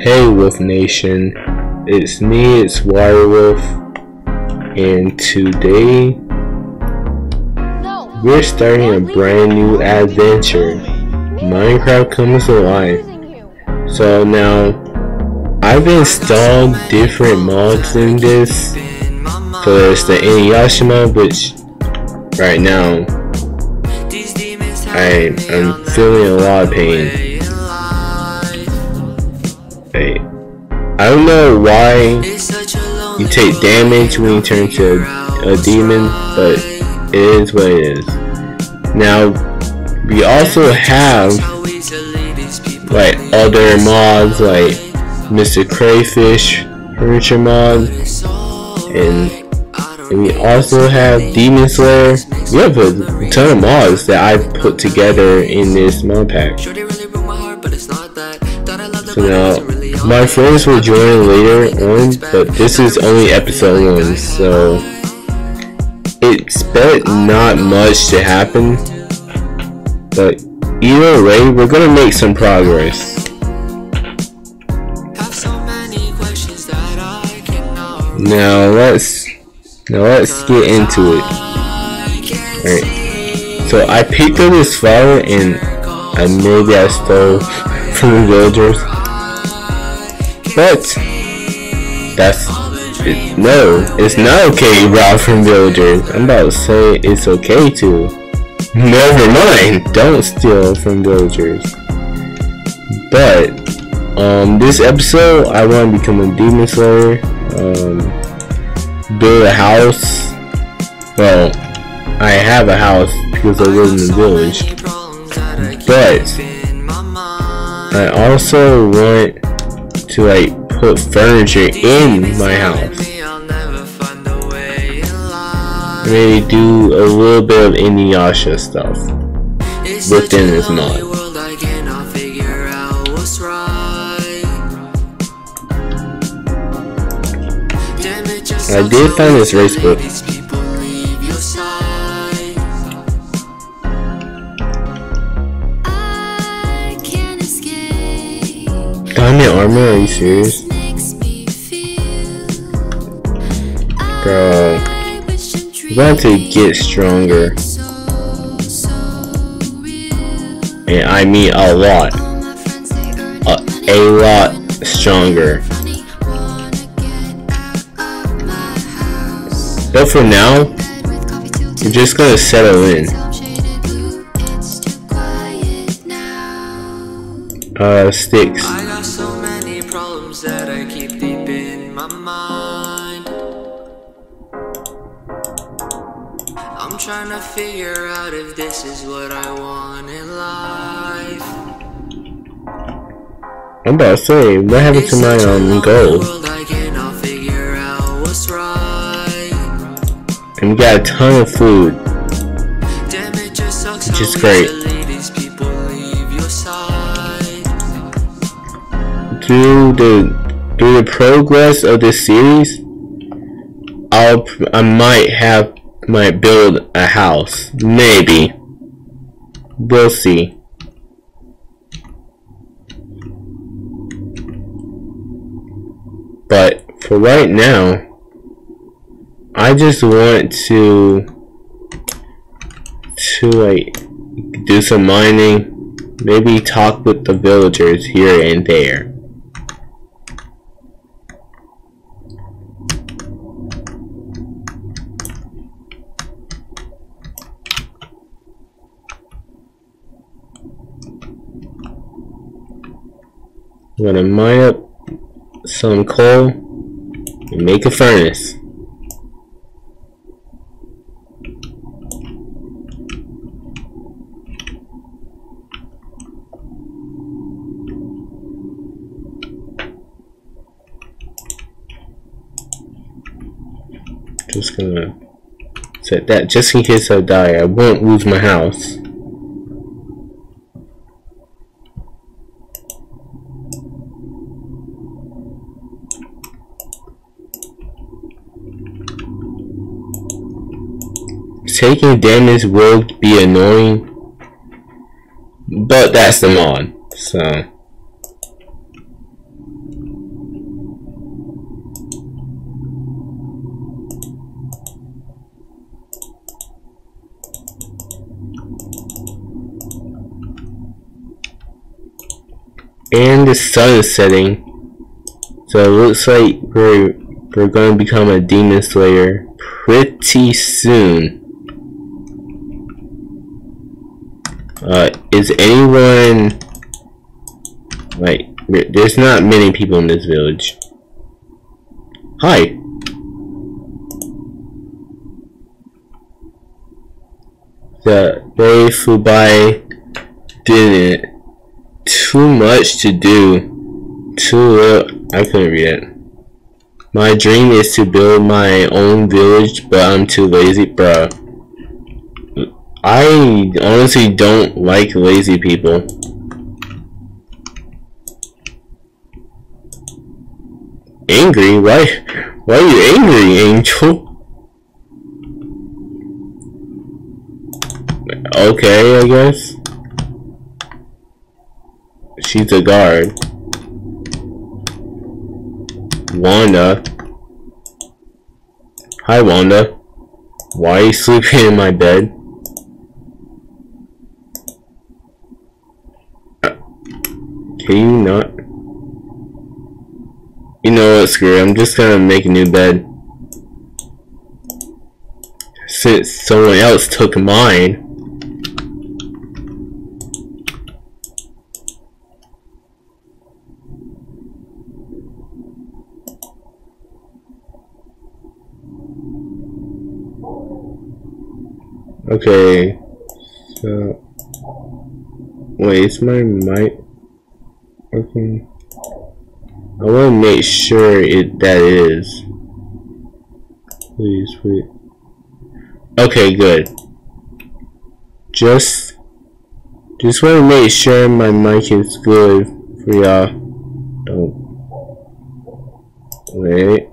Hey Wolf Nation, it's me, it's Waterwolf, and today we're starting a brand new adventure. Minecraft comes alive. So now, I've installed different mods in this. So there's the Inuyasha which right now I am feeling a lot of pain. I don't know why you take damage when you turn to a, a demon, but it is what it is. Now, we also have like other mods like Mr. Crayfish Furniture mod, and, and we also have Demon Slayer. We have a ton of mods that I've put together in this mod pack. So now my friends will join later on, but this is only episode 1, so expect not much to happen. But either way, we're gonna make some progress. Now let's now let's get into it. Alright. So I picked up this flower and I maybe I stole from the villagers. But that's it, no, it's not okay rob from villagers. I'm about to say it's okay to. Never mind, don't steal from villagers. But um, this episode, I want to become a demon slayer. Um, build a house. Well, I have a house because I live in the village. But I also want to like put furniture in my house. Maybe do a little bit of Inuyasha stuff within this mod. I did find this race book. Diamond armor? Are you serious? Bro. I'm about to get stronger. And I mean a lot. A, a lot stronger. But for now, we're just gonna settle in. Uh, sticks. I got so many problems that I keep deep in my mind. I'm trying to figure out if this is what I want in life. I'm about to say, what happened to my um gold? I cannot figure out what's right. And we got a ton of food. Damn, it just sucks Which is great. Through the through the progress of this series, I'll I might have might build a house. Maybe. We'll see. But for right now, I just want to to like do some mining, maybe talk with the villagers here and there. I'm gonna mine up some coal and make a furnace. Just gonna set that just in case I die. I won't lose my house. taking damage will be annoying, but that's the mod, so. And the sun is setting, so it looks like we're, we're going to become a demon slayer pretty soon. Uh, is anyone like? There's not many people in this village. Hi. The flew by didn't too much to do. Too little. I couldn't read it. My dream is to build my own village, but I'm too lazy, bruh. I honestly don't like lazy people. Angry? Why? Why are you angry, Angel? Okay, I guess. She's a guard. Wanda. Hi, Wanda. Why are you sleeping in my bed? Can you not? You know what, screw it. I'm just gonna make a new bed. Since someone else took mine. Okay, so wait, is my mic working? I want to make sure it that is. Please wait. Okay, good. Just, just want to make sure my mic is good for y'all. Don't wait.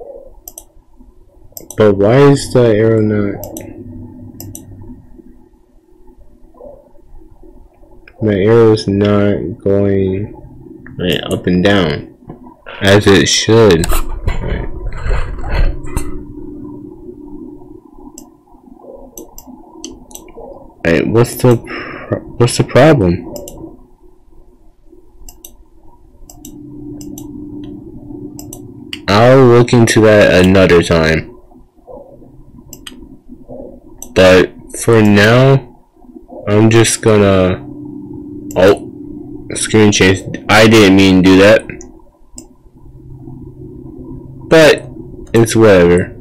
But why is the arrow not? my arrow is not going right, up and down as it should. Right. right, what's the what's the problem? I'll look into that another time. But for now, I'm just gonna Oh, screen chase. I didn't mean to do that. But, it's whatever.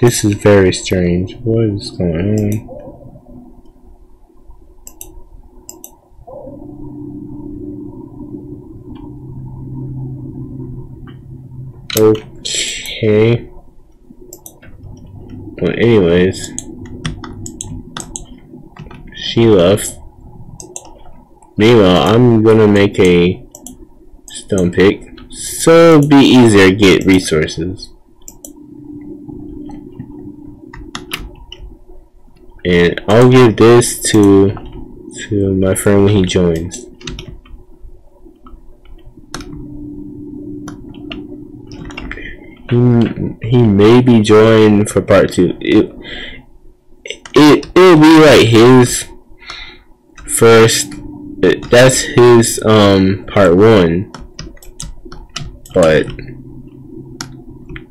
This is very strange. What is going on? Okay. But anyways, she left. Meanwhile, I'm gonna make a stone pick, so it'll be easier to get resources. And I'll give this to to my friend when he joins. he he may be joined for part two. It it it'll be like his first. That's his um part one, but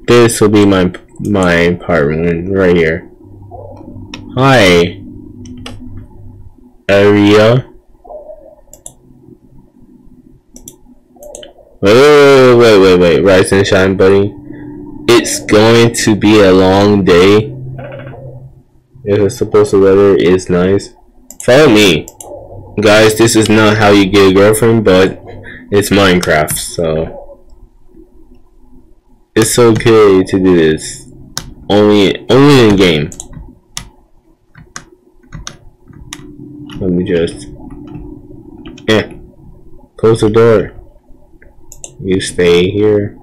this will be my my part one right here. Hi, Aria. Wait, wait, wait, wait, Rise and shine, buddy it's going to be a long day. If it's supposed to weather is nice. Follow me. Guys, this is not how you get a girlfriend, but it's Minecraft, so it's okay to do this. Only only in game. Let me just Yeah. Close the door. You stay here.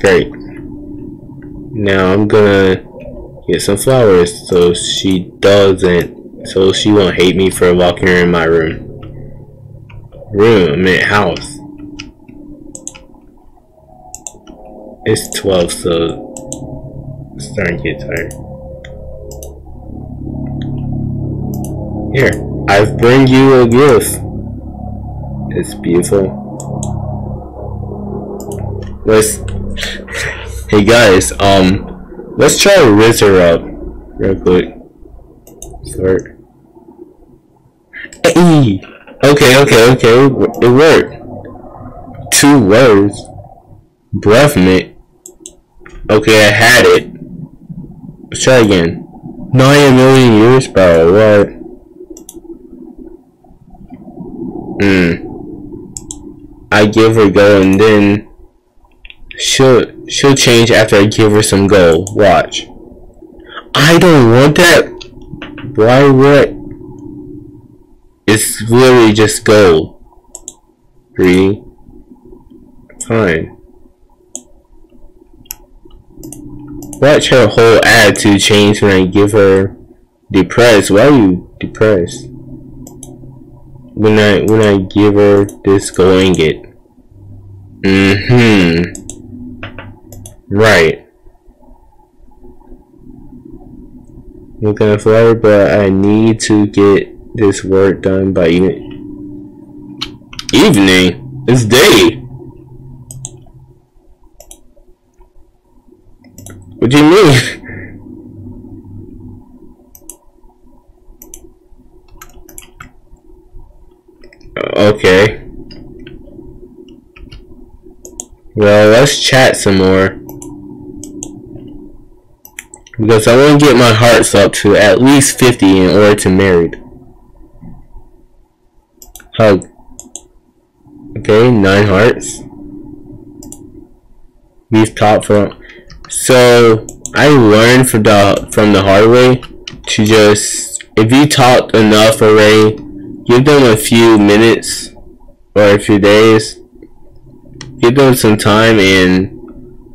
Great. Now I'm gonna get some flowers so she doesn't, so she won't hate me for walking her in my room. Room, I mean house. It's 12, so starting to get tired. Here, I've bring you a gift. It's beautiful. Let's. Hey guys, um, let's try her up real quick. Start. Hey. Okay, okay, okay. It worked. Two words. Breath mint. Okay, I had it. Let's try again. Nine million years, bro. What? Hmm. I give her go and then she'll she'll change after I give her some gold. Watch. I don't want that. Why would? It's literally just gold. Three. Fine. Watch her whole attitude change when I give her depressed. Why are you depressed? When I when I give her this gold ingot. Mm-hmm. Right. At flower, but I need to get this work done by evening. Evening? It's day. What do you mean? okay. Well, let's chat some more. Because I want to get my hearts up to at least 50 in order to marry. Hug. Okay, nine hearts. We've top from. So I learned from the from the hard way to just if you talk enough already, give them a few minutes or a few days. Give them some time and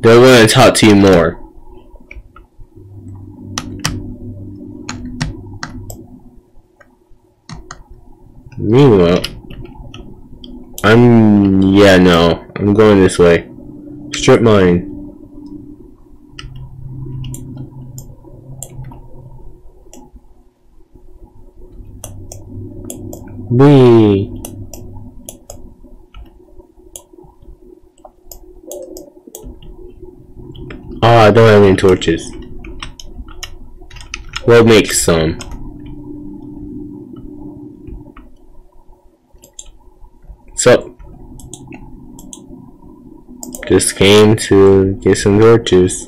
they're gonna talk to you more. Meanwhile, I'm, yeah, no, I'm going this way. Strip mine. Wee. Oh, ah, I don't have any torches. We'll make some. So, just came to get some torches.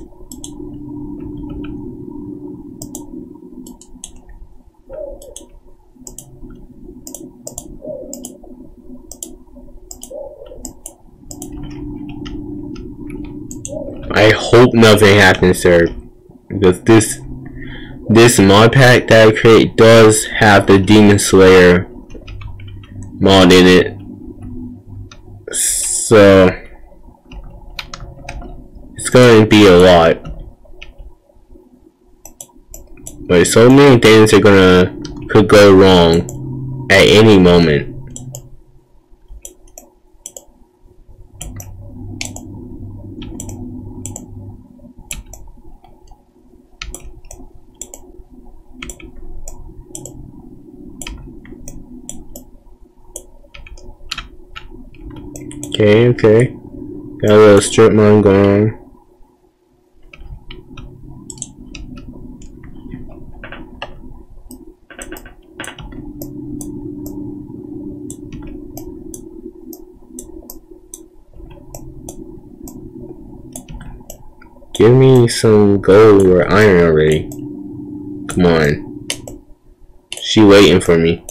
I hope nothing happens there because this this mod pack that I create does have the Demon Slayer mod in it so it's going to be a lot. But so many things are gonna could go wrong at any moment. Okay, okay. Got a little strip mine going. Give me some gold or iron already. Come on. She waiting for me.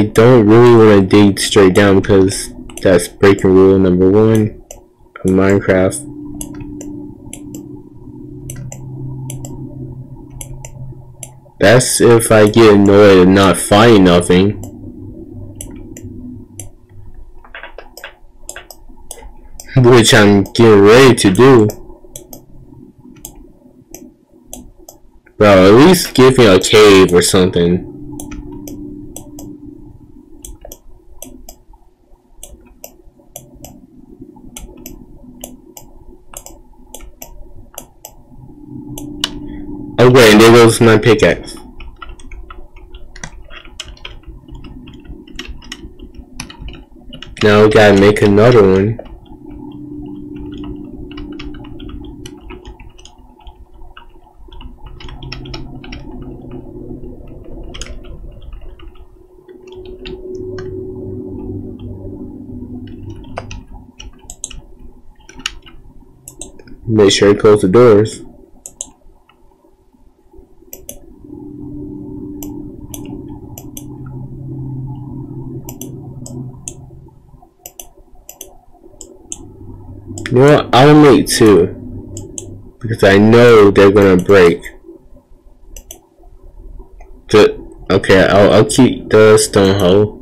I don't really want to dig straight down because that's breaking rule number one of Minecraft. That's if I get annoyed and not find nothing. Which I'm getting ready to do. Bro, at least give me a cave or something. Goes my pickaxe. Now we gotta make another one. Make sure to close the doors. You know what? I'll make two. Because I know they're gonna break. The, okay, I'll, I'll keep the stone hoe.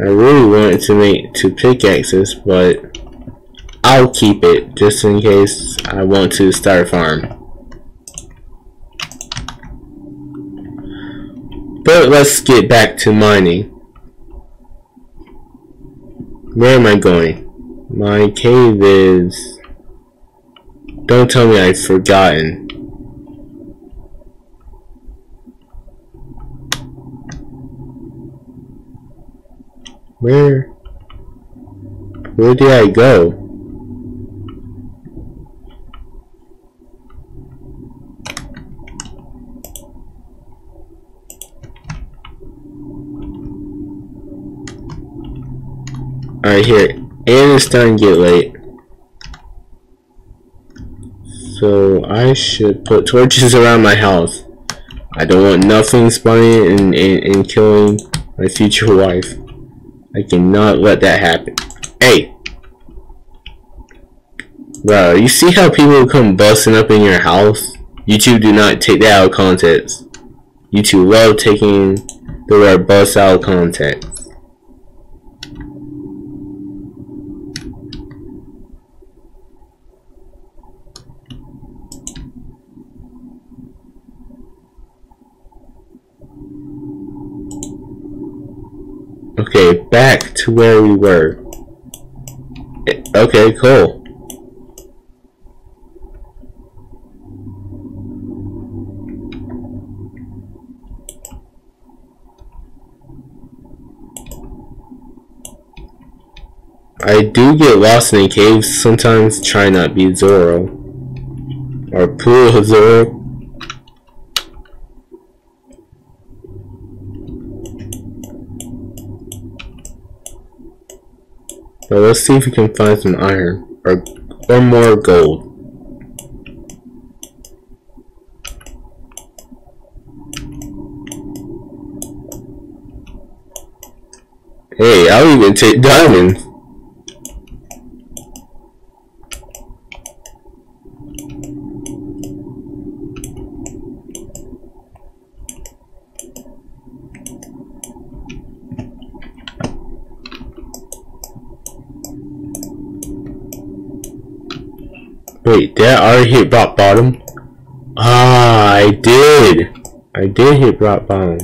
I really wanted to make two pickaxes, but I'll keep it just in case I want to start a farm. But let's get back to mining. Where am I going? My cave is... Don't tell me I've forgotten. Where? Where did I go? Alright, here. And it's starting to get late. So I should put torches around my house. I don't want nothing spawning and, and, and killing my future wife. I cannot let that happen. Hey! Bro, you see how people come busting up in your house? YouTube do not take that out of context. YouTube love taking the word bust out of context. Okay, back to where we were. Okay, cool. I do get lost in the caves, sometimes try not be Zoro. Or Pool Zoro. But let's see if we can find some iron or or more gold. Hey, I'll even take diamonds. Wait, did I already hit rock bottom? Ah, I did. I did hit rock bottom.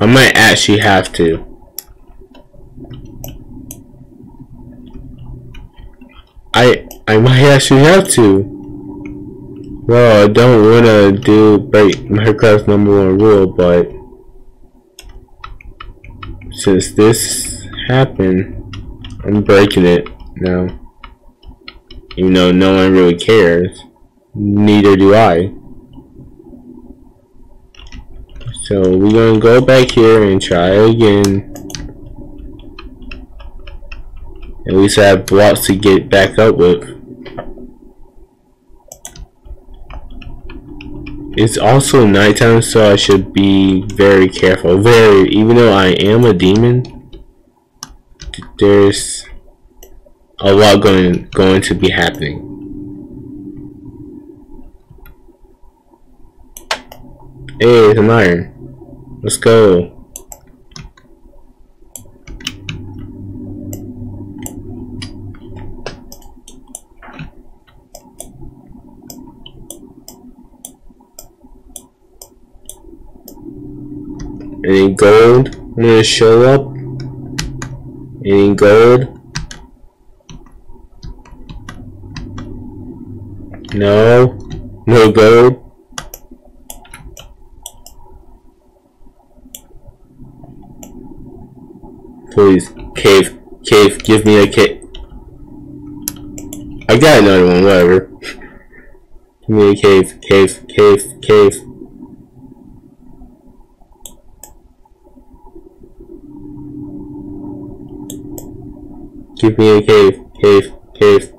I might actually have to. I I might actually have to. Well, I don't want to do break Minecraft's number one rule, but since this happened, I'm breaking it now. Even though no one really cares. Neither do I. So we're gonna go back here and try again. At least I have blocks to get back up with. It's also nighttime so I should be very careful. Very, even though I am a demon, there's a lot going going to be happening. Hey, some iron. Let's go. Any gold? I'm gonna show up. Any gold? No. No gold. Please, cave, cave, give me a cave. I got another one, whatever. give me a cave, cave, cave, cave. Give me a cave. Cave. Cave.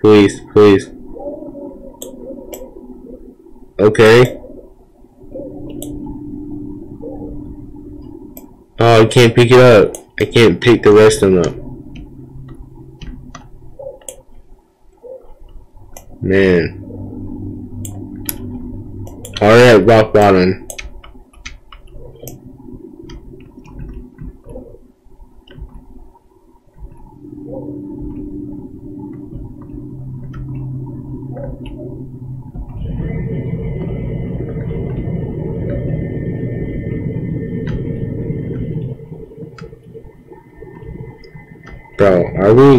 Please. Please. Okay. Oh, I can't pick it up. I can't pick the rest of them up. Man. Alright, rock bottom. Bro,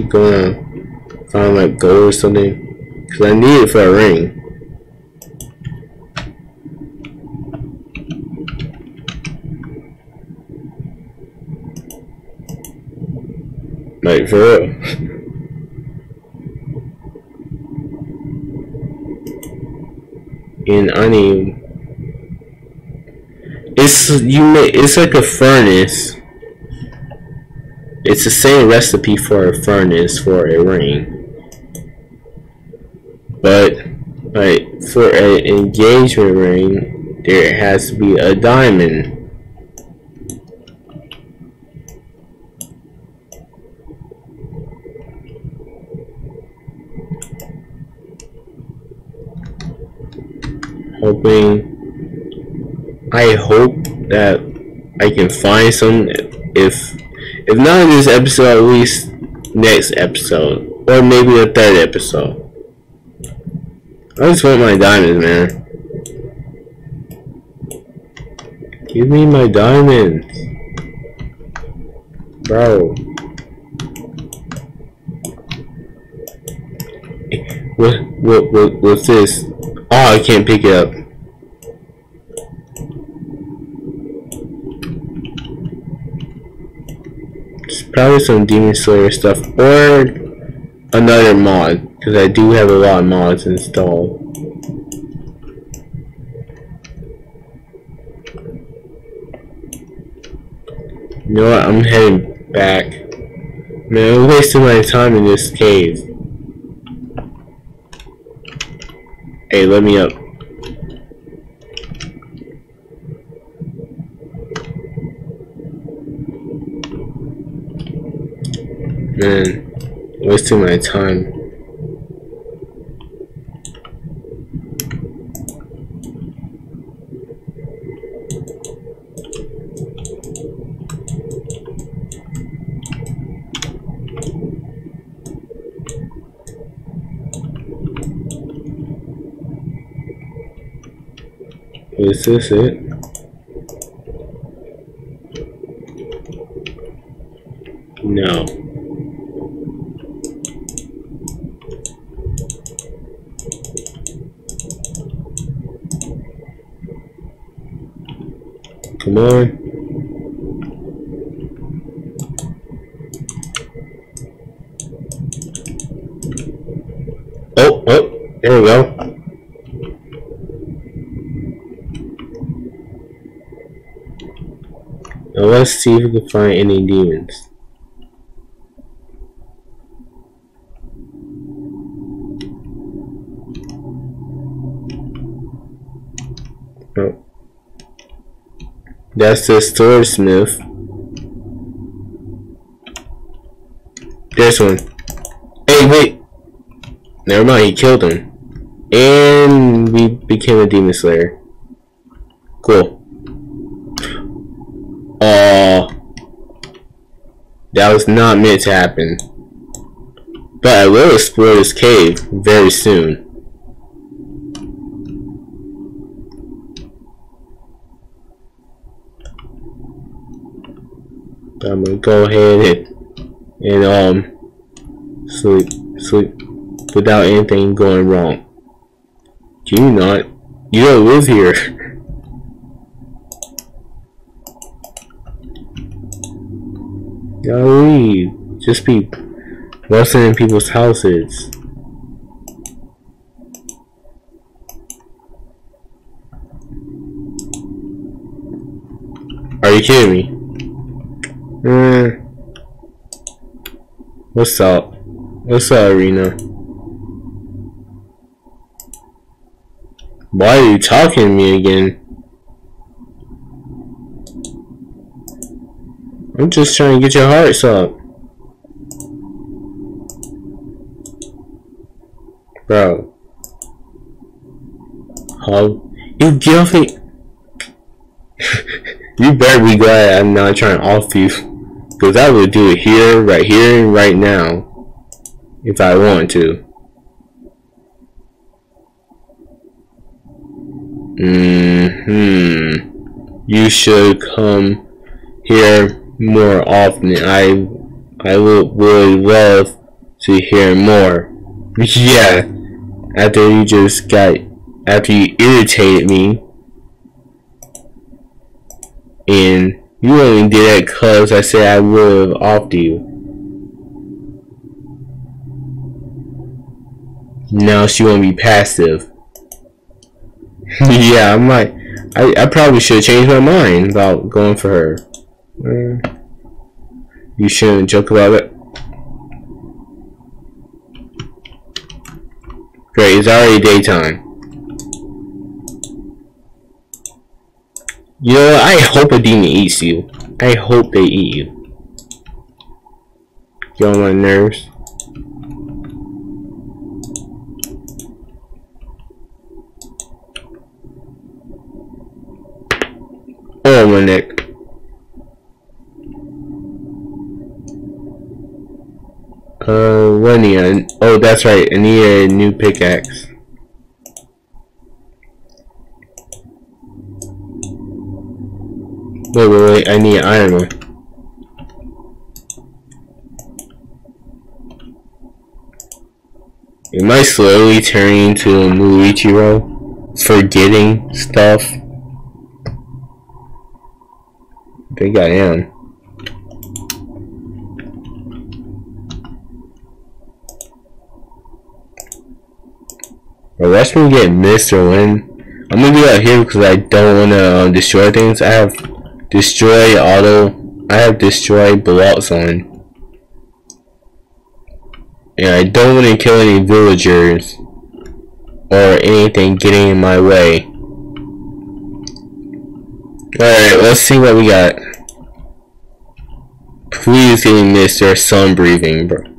we gonna find like gold or something? Cause I need it for a ring. Like for real. And I need it's you may it's like a furnace it's the same recipe for a furnace for a ring. But like for an engagement ring, there has to be a diamond. Hoping I hope that I can find some if if not in this episode, at least next episode. Or maybe the third episode. I just want my diamonds, man. Give me my diamonds. Bro. What, what, what, what's this? Oh, I can't pick it up. Probably some Demon Slayer stuff or another mod because I do have a lot of mods installed. You know what? I'm heading back. Man, I'm wasting my time in this cave. Hey, let me up. Man, wasting my time. Is this it? No. Come on. Oh, oh, there we go. Now let's see if we can find any demons. Oh. That's the swordsmith. This one. Hey, wait. Never mind, he killed him. And we became a demon slayer. Cool. Uh, that was not meant to happen. But I will explore this cave very soon. I'm gonna go ahead and, and um sleep sleep without anything going wrong. Can you not? You don't live here. Golly, just be busting in people's houses. Are you kidding me? Uh, what's up? What's up, Arena? Why are you talking to me again? I'm just trying to get your hearts up. Bro. How? You me. you better be glad I'm not trying to off you. Because I would do it here, right here, and right now. If I want to. Mm hmm. You should come here more often. I I would, would love to hear more. yeah. After you just got after you irritated me and you only did that cause I said I would have you. Now she won't be passive. yeah, I might. I, I probably should change my mind about going for her. You shouldn't joke about it. Great, it's already daytime. You know, I hope a demon eats you. I hope they eat you. Get on my nerves. Oh, my neck. Uh, need? Oh, that's right. I need a new pickaxe. Wait, wait, wait. I need iron. Am I slowly turning into a Muichiro? Forgetting stuff? I think I am. Bro, watch me get mist or wind. I'm gonna be out here because I don't want to um, destroy things. I have destroy auto. I have destroy blocks on. And I don't want to kill any villagers or anything getting in my way. Alright, let's see what we got. Please getting mist or sun breathing, bro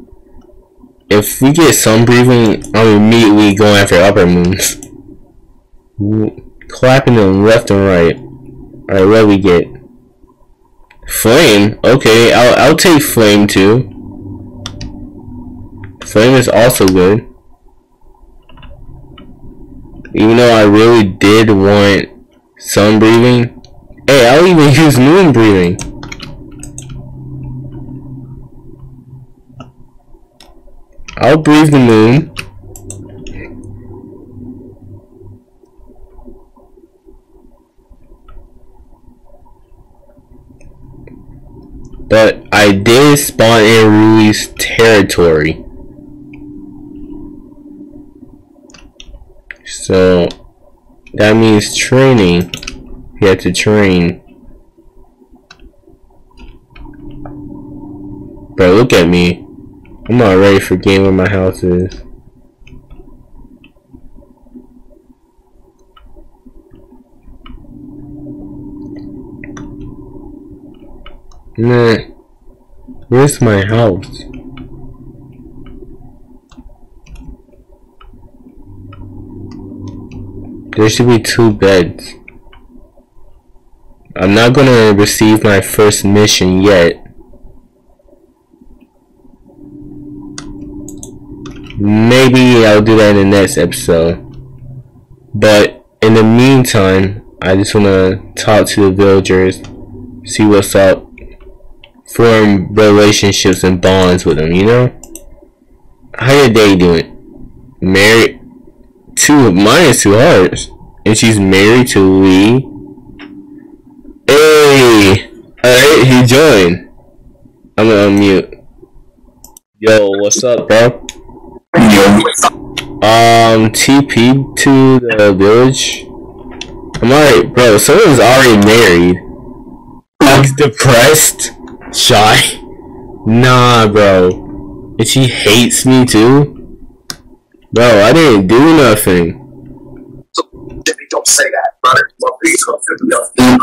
if we get sun breathing, I'm immediately going after upper moons. Clapping them left and right. Alright, what do we get? Flame? Okay, I'll, I'll take flame too. Flame is also good. Even though I really did want sun breathing. Hey, I'll even use moon breathing. I'll breathe the moon. But I did spawn in Rui's territory. So that means training. You have to train. Bro, look at me. I'm not ready for game where my house is. Nah. Where's my house? There should be two beds. I'm not gonna receive my first mission yet. Maybe I'll do that in the next episode. But in the meantime, I just want to talk to the villagers, see what's up, form relationships and bonds with them, you know? How your day doing? Married? two Mine is minus two hearts. And she's married to Lee. Hey! Alright, he joined. I'm gonna unmute. Yo, what's up, bro? Um, TP to the village. I'm alright, bro. Someone's already married. Like, depressed? Shy? Nah, bro. And she hates me too? Bro, I didn't do nothing. Don't say that, brother.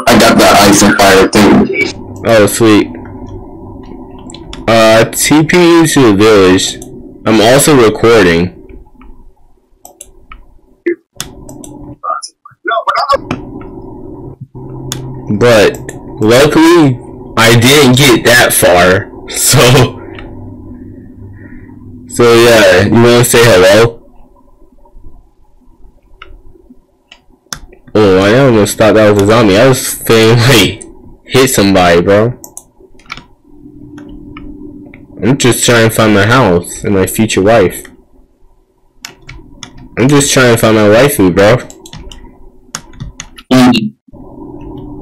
I got that ice and fire thing. Oh, sweet. Uh, TP to the village. I'm also recording. But luckily, I didn't get that far. So, so yeah, you want to say hello? Oh, I almost thought that was a zombie. I was feeling like hit somebody, bro. I'm just trying to find my house and my future wife. I'm just trying to find my waifu, bro.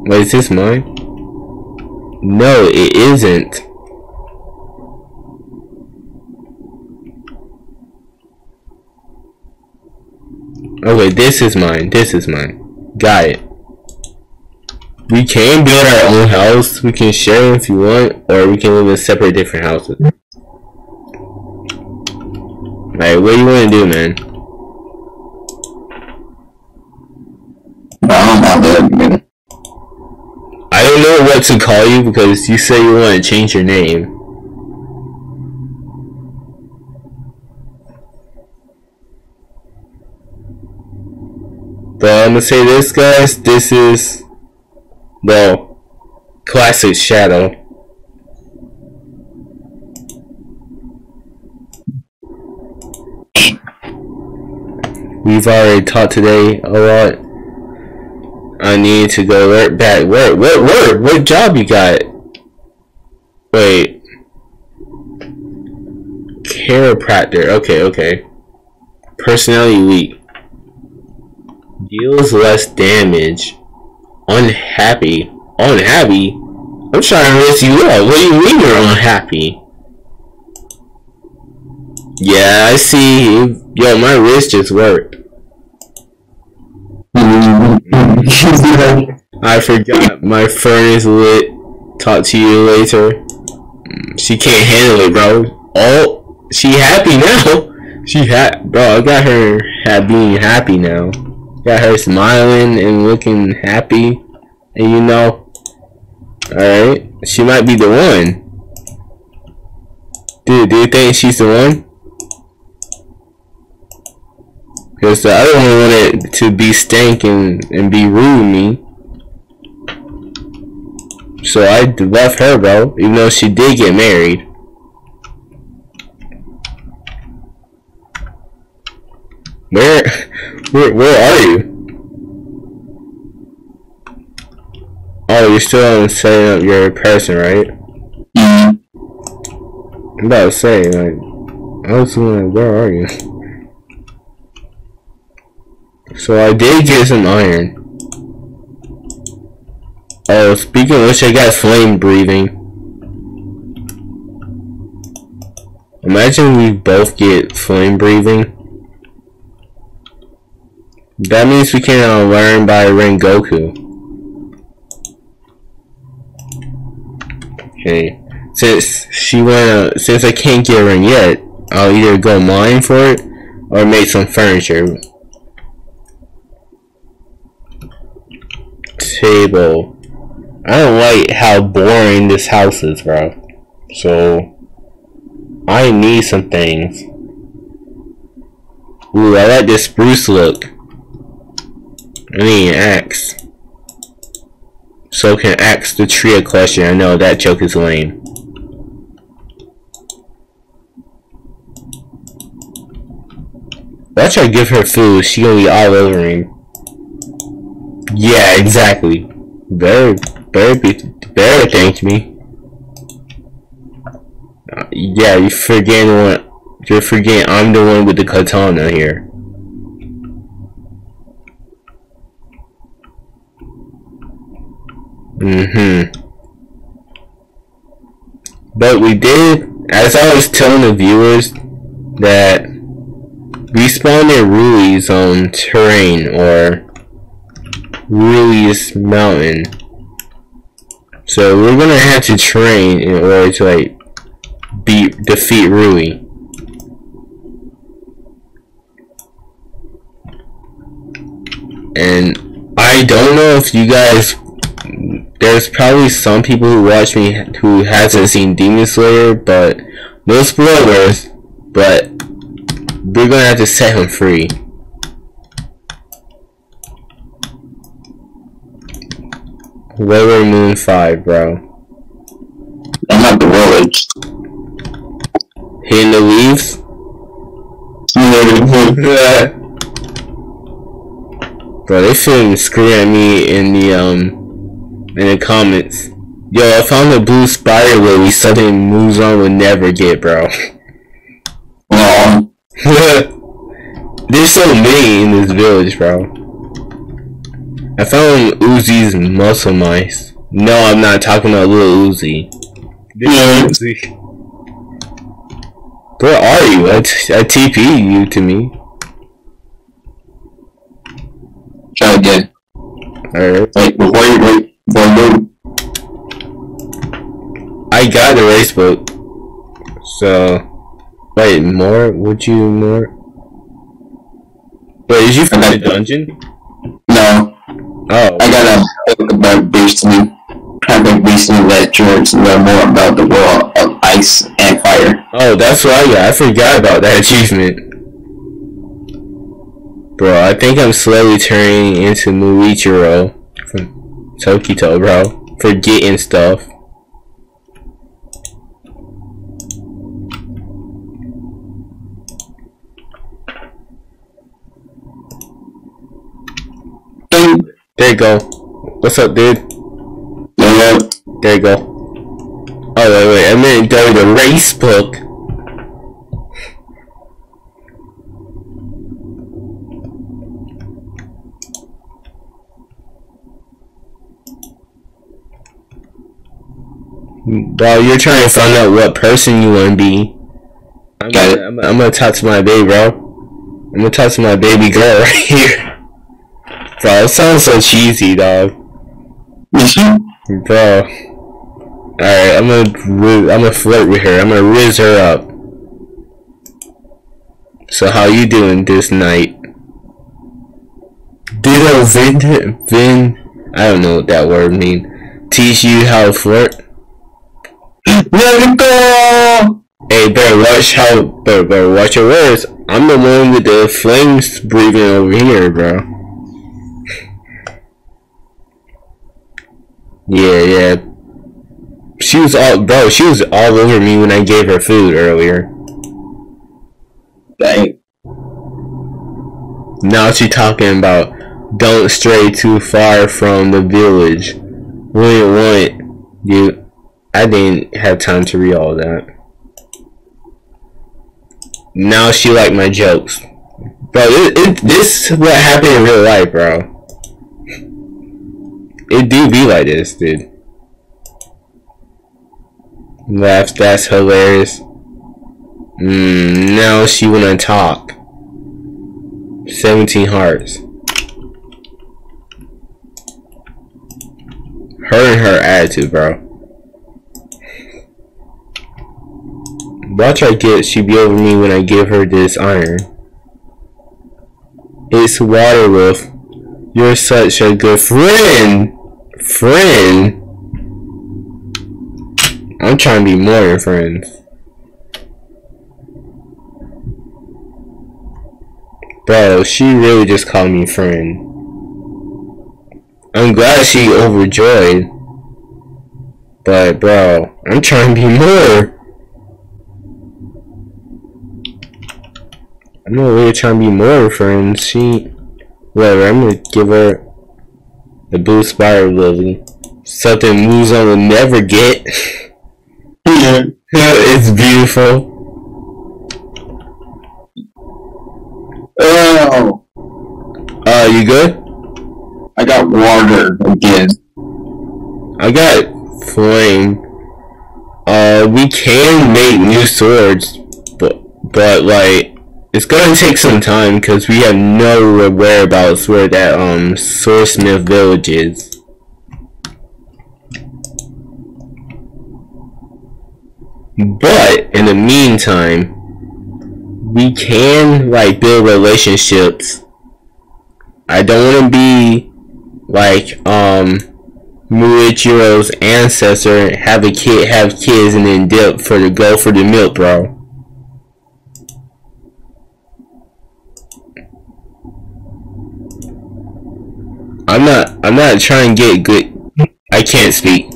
Wait, is this mine? No, it isn't. Okay, this is mine. This is mine. Got it. We can build our own house. We can share if you want, or we can live in separate different houses. Alright, what do you want to do, man? I don't man. I don't know what to call you because you say you want to change your name. But I'm gonna say this, guys. This is, well, classic Shadow. We've already talked today a lot. I need to go right back. Where, where, where, what job you got? Wait. Chiropractor. Okay, okay. Personality weak. Deals less damage. Unhappy. Unhappy? I'm trying to raise you up. What do you mean you're unhappy? Yeah, I see. Yo, my wrist just worked. I forgot my furnace lit. Talk to you later. She can't handle it, bro. Oh, she happy now. She ha bro. I got her ha being happy now. Got her smiling and looking happy. And you know, alright, she might be the one. Dude, do you think she's the one? Because the other one wanted to be stank and, and be rude to me. So I left her, bro. Even though she did get married. Where, where, where are you? Oh, you're still on setting up your person, right? Mm-hmm. I'm about to say, like, I was like, where are you? So I did get some iron. Oh, speaking of which, I got flame breathing. Imagine we both get flame breathing. That means we can uh, learn by Rengoku. Okay. Since she uh, since I can't get ring yet, I'll either go mine for it or make some furniture. Table. I don't like how boring this house is, bro. So, I need some things. Ooh, I like this spruce look. I need an axe. So can ask the tree a question. I know that joke is lame. Watch I give her food, she gonna be all over me. Yeah, exactly. Better, better be, thank me. Uh, yeah, you forgetting what? You're forgetting I'm the one with the katana here. Mm-hmm. But we did, as I was telling the viewers, that we spawned in Rui's on terrain or Rui's mountain. So we're gonna have to train in order to like beat defeat Rui. And I don't know if you guys there's probably some people who watch me who hasn't seen Demon Slayer, but no spoilers, but we're gonna have to set him free. Wayward Moon 5, bro. I'm at the village. Hitting the leaves? bro, they shouldn't scream at me in the, um, in the comments. Yo, I found a blue spider lily something Muzan would never get, bro. No. There's so many in this village, bro. I found Uzui's muscle mice. No, I'm not talking about little Uzi. Yeah. Uzi. Where are you? I, t I TP you to me. Try again. Alright. Wait, before you wait, I got the race book. So, wait, more? Would you more? Wait, did you find the dungeon? No, Oh, I gotta look about Beastly. Perfect Beastly lecture to learn more about the world of ice and fire. oh, that's what I got. I forgot about that achievement. Bro, I think I'm slowly turning into Muichiro Tokito, bro. Forgetting stuff. There you go. What's up, dude? There you go. Oh, wait, wait. I meant go the race book. While you're trying to find out what person you want to be, I'm Got it. gonna, I'm, I'm gonna talk to my baby, bro. I'm gonna talk to my baby girl right here. Bro, it sounds so cheesy, dog. Bro. Alright, I'm gonna I'm gonna flirt with her. I'm gonna riz her up. So how you doing this night? Did a Vin Vin I don't know what that word mean. Teach you how to flirt? Go! Hey better watch how better, better watch your words. I'm the one with the flames breathing over here, bro. Yeah, yeah. She was all bro, she was all over me when I gave her food earlier. Dang. Now she talking about don't stray too far from the village. Wouldn't want you I didn't have time to read all that. Now she like my jokes. Bro, it, it, this is what happened in real life, bro. It do be like this, dude. Laugh, that's hilarious. Mmm, now she wanna talk. 17 hearts. Her and her attitude, bro. Watch I get, she be over me when I give her this iron. It's Waterwolf. You're such a good friend! Friend? I'm trying to be more than friends. Bro, she really just called me friend. I'm glad she overjoyed. But bro, I'm trying to be more. I'm not really trying to be more friends. She, whatever. I'm gonna give her the blue spider lily. Something Muzan will never get. Yeah. it's beautiful. Oh, Uh, you good? I got water again. I got flame. Uh, we can make new swords, but but like it's gonna take some time because we have no whereabouts where that um swordsmith village is. But in the meantime, we can like build relationships. I don't want to be like um Muichiro's ancestor, have a kid, have kids, and then dip for the go for the milk, bro. I'm not. I'm not trying to get good. I can't speak.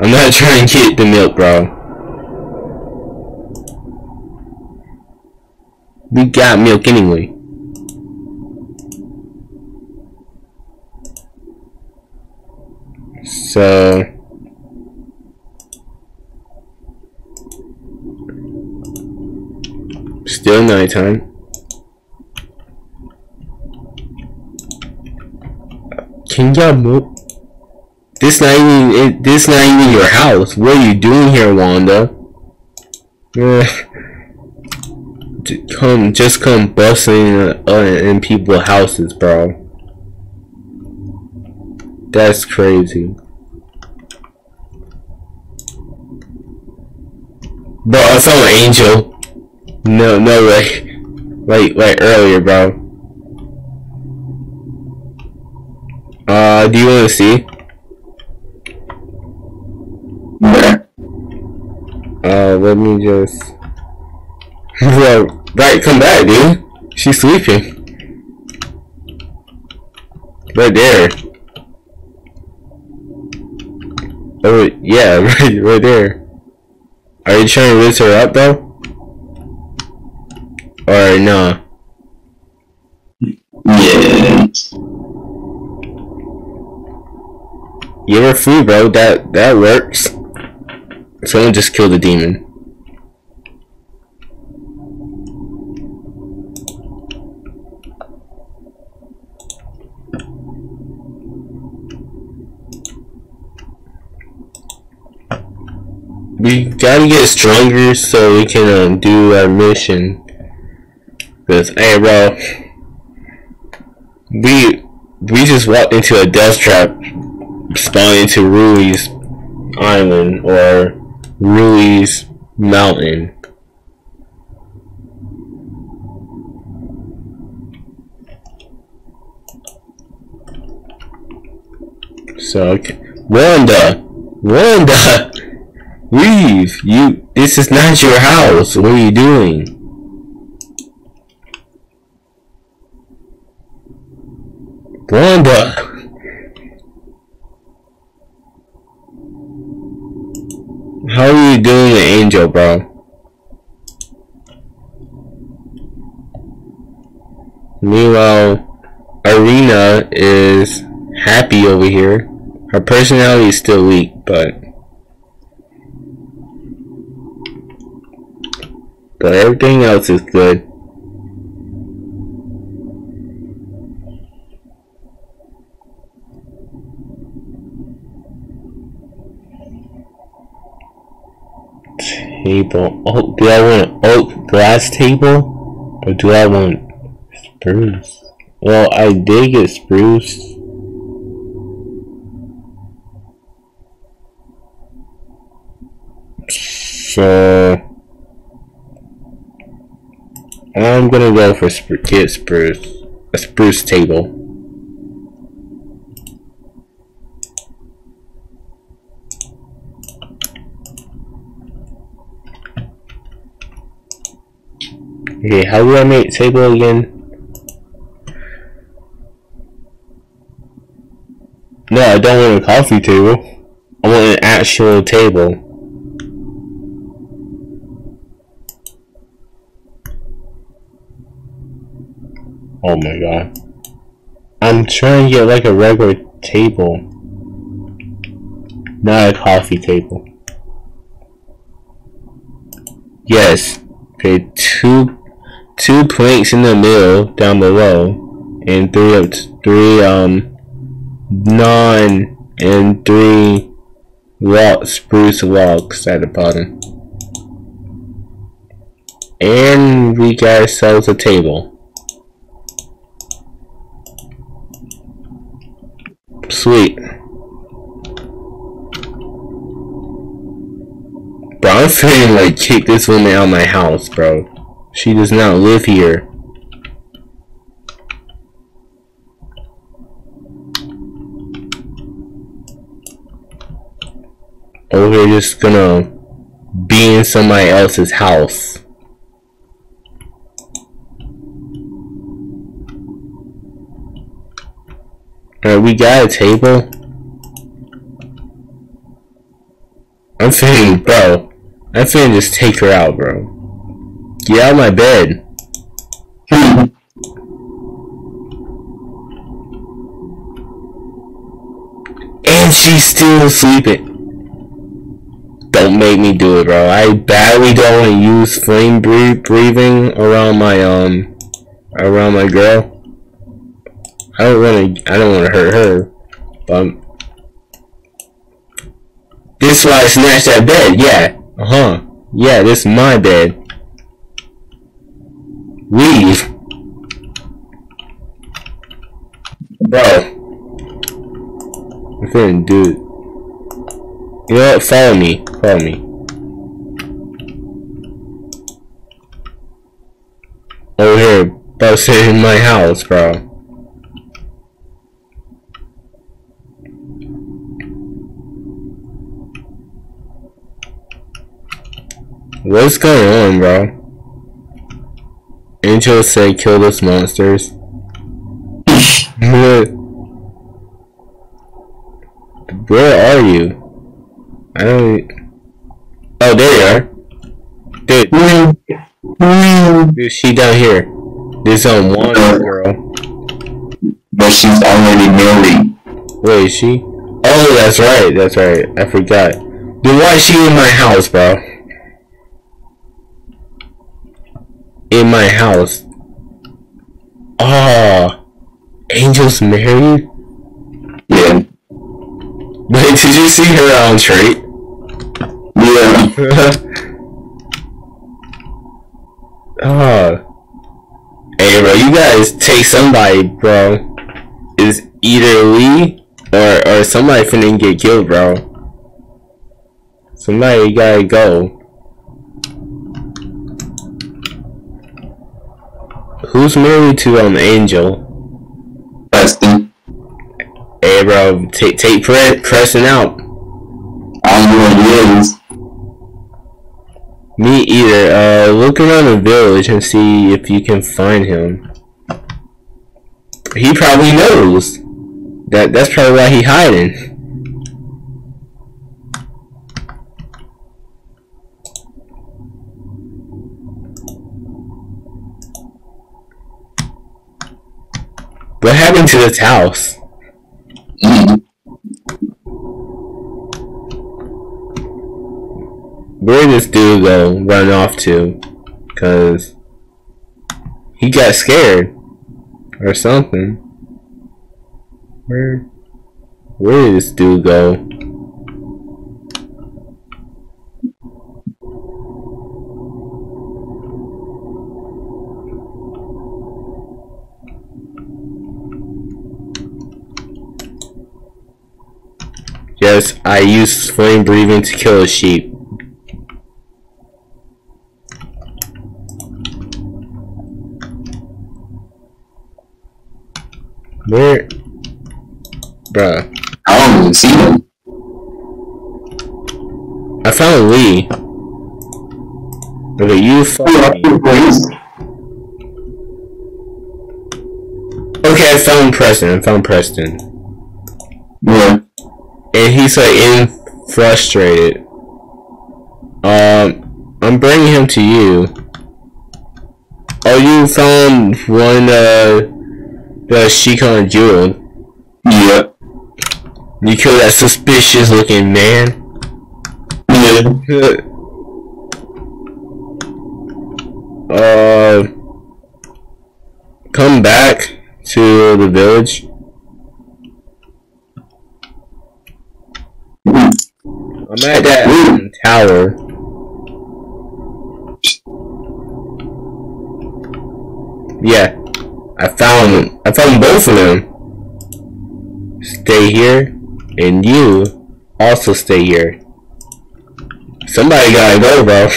I'm not trying to get the milk, bro. We got milk anyway. So still nighttime. Can y'all move? This not even this not even your house. What are you doing here, Wanda? come just come busting uh, in people's houses, bro. That's crazy. Bro, I saw an angel. No, no way. Like, like earlier, bro. Uh, do you want to see? Uh, let me just. well, right, come back, dude. She's sleeping. Right there. Oh, yeah, right, right there. Are you trying to raise her up, though? Or no? Yeah. Her food, bro. That that works. Someone just killed a demon. we gotta get stronger so we can um, do our mission. Cause hey, bro, we we just walked into a death trap, spawning into Rui's island or Rui's mountain. So, okay. Wanda! Wanda! Leave! You- this is not your house! What are you doing? Wanda! How are you doing an angel, bro? Meanwhile, Irina is happy over here. Her personality is still weak, but but everything else is good. Table. Oh, do I want an oak oh, glass table? Or do I want spruce? Well, I did get spruce. So I'm gonna go for get spruce, a spruce table. Okay, how do I make table again? No, I don't want a coffee table. I want an actual table. Oh my god. I'm trying to get like a regular table. Not a coffee table. Yes. Okay, two two planks in the middle down below and three up three um non and three log, spruce logs at the bottom. And we got ourselves a table. Sweet. Bro, I'm feeling like kick this woman out of my house, bro. She does not live here. Or we're just gonna be in somebody else's house. Alright, we got a table. I'm feeling, bro. I'm feeling just take her out, bro. Get out of my bed. and she's still sleeping. Don't make me do it, bro. I badly don't want to use flame breathing around my um around my girl. I don't want to. I don't want to hurt her, but this is why I snatched that bed. Yeah. Uh huh. Yeah, this is my bed. Leave. Bro. I'm finna do it. You know what? Follow me. Follow me. Over here. About in my house, bro. What's going on, bro? Angel said kill those monsters. Where are you? I don't. Oh, there you are. Dude. Dude, she down here. This on one girl. But she's already married. Wait, is she? Oh, that's right. That's right. I forgot. Dude, why is she in my house, bro? In my house. Oh, Angel's married? Yeah. But did you see her on trait? Yeah. oh. Hey, bro, you guys take somebody, bro. Is either Lee or or somebody finna get killed, bro. Somebody gotta go. Who's married to um Angel? Preston. Hey, bro, take take pre Preston out. I don't know what he is. Me either. Uh, look around the village and see if you can find him. He probably knows. That that's probably why he hiding. What happened to this house? Where did this dude go run off to? Cause he got scared or something. Where where did this dude go? Yes, I used flame breathing to kill a sheep. Where? Bruh. I don't even see him. I found Lee. Okay, you me. Okay, I found Preston. I found Preston. Yeah. And he's like in frustrated. Um, I'm bringing him to you. Oh, you found one, uh, the Shikon jewel. Yep. You killed that suspicious looking man. Yeah. uh, come back to the village. I'm at that um, tower. Yeah, I found I found both of them. Stay here, and you also stay here. Somebody gotta go, bro.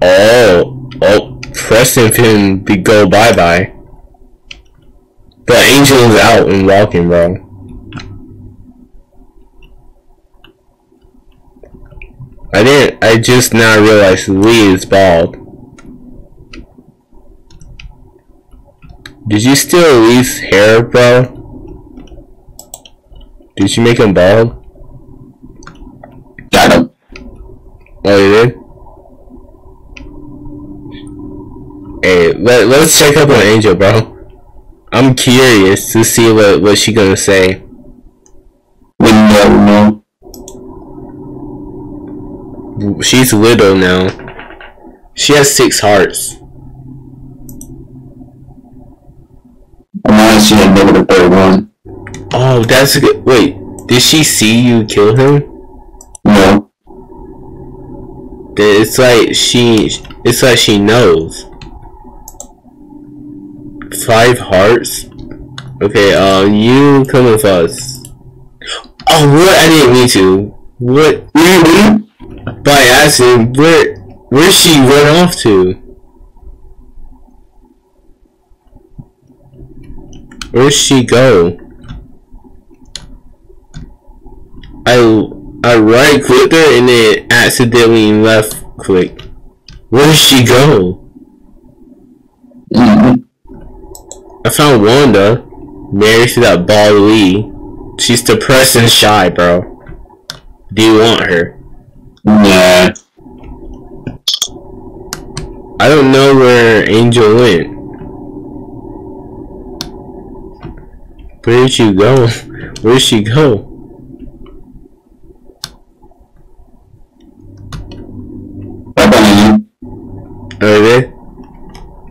oh, oh, Preston can be go bye bye. The angel is out and walking, bro. I didn't. I just now realized Lee is bald. Did you steal Lee's hair, bro? Did you make him bald? Got him. Oh, you did? Hey, let, let's check up on Angel, bro. I'm curious to see what, what she gonna say. We never know. She's little now. She has six hearts. And now she had negative 31. Oh, that's a good. Wait, did she see you kill him? No. It's like she. It's like she knows. Five hearts. Okay, uh, you come with us. Oh, what? I didn't mean to. What? By accident, where? Where she run off to? Where'd she go? I I right clicked her and then accidentally left click. Where did she go? Mm-hmm. I found Wanda, married to that bald Lee. She's depressed and shy, bro. Do you want her? Nah. I don't know where Angel went. Where did she go? Where did she go? What about you? Okay.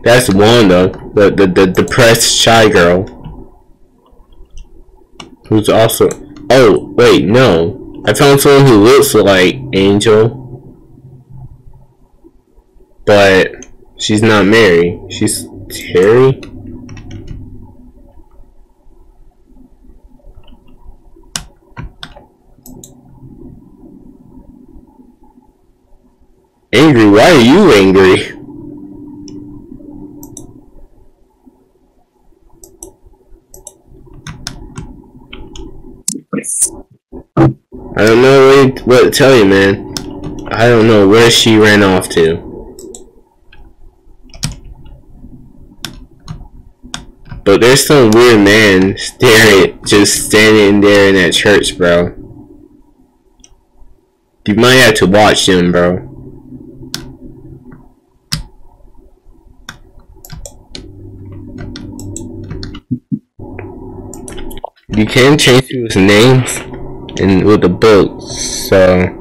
That's Wanda, the, the, the depressed shy girl. Who's also... Oh, wait, no. I found someone who looks like Angel. But she's not Mary. She's Terry? Angry? Why are you angry? I don't know what, to tell you, man. I don't know where she ran off to. But there's some weird man staring, just standing there in that church, bro. You might have to watch him, bro. You can change his names and with the book, so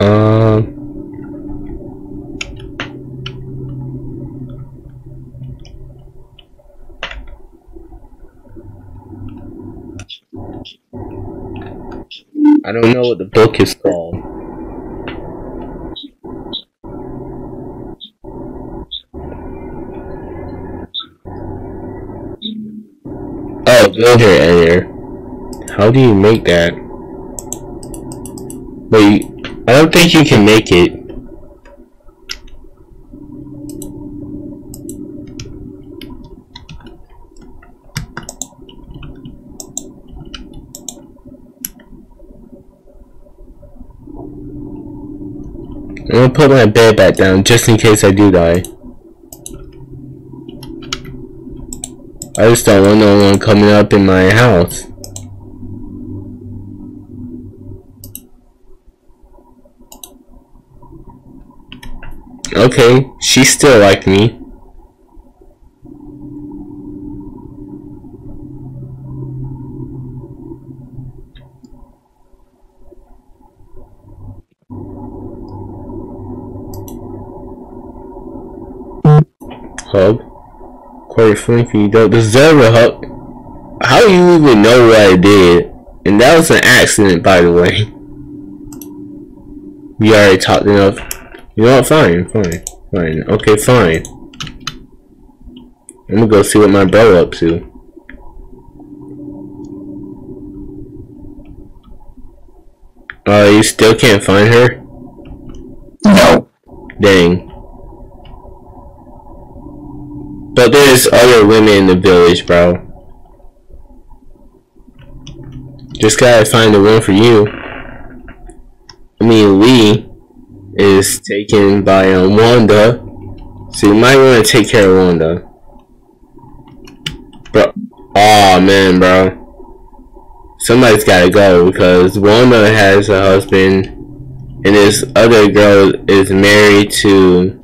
um I don't know what the book is called. Oh, builder editor. How do you make that? Wait, I don't think you can make it. I'm gonna put my bed back down just in case I do die. I just don't want no one coming up in my house. Okay, she still liked me. Hub. you don't deserve a hug. How do you even know what I did? And that was an accident, by the way. We already talked enough. You know what? Fine, fine, fine. Okay, fine. I'm gonna go see what my bro up to. Uh, you still can't find her? No. Dang. But there's other women in the village, bro. Just gotta find the one for you. I mean, Lee is taken by um, Wanda. So you might want to take care of Wanda. Bro. oh, man, bro. Somebody's gotta go because Wanda has a husband and this other girl is married to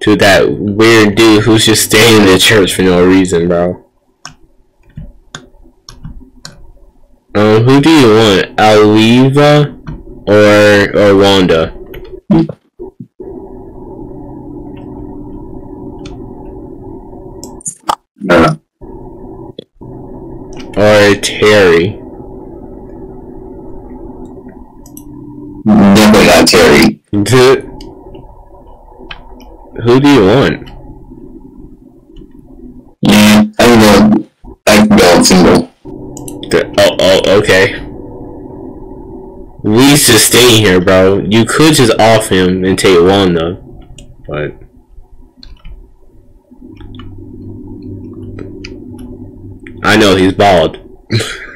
to that weird dude who's just staying in the church for no reason, bro. Um, who do you want, Aliva or or Wanda? No. Or Terry? Definitely not Terry. D- Who do you want? Yeah, I don't know. I can go single. Oh, oh, okay. Lee's just staying here, bro. You could just off him and take Wanda, but I know he's bald.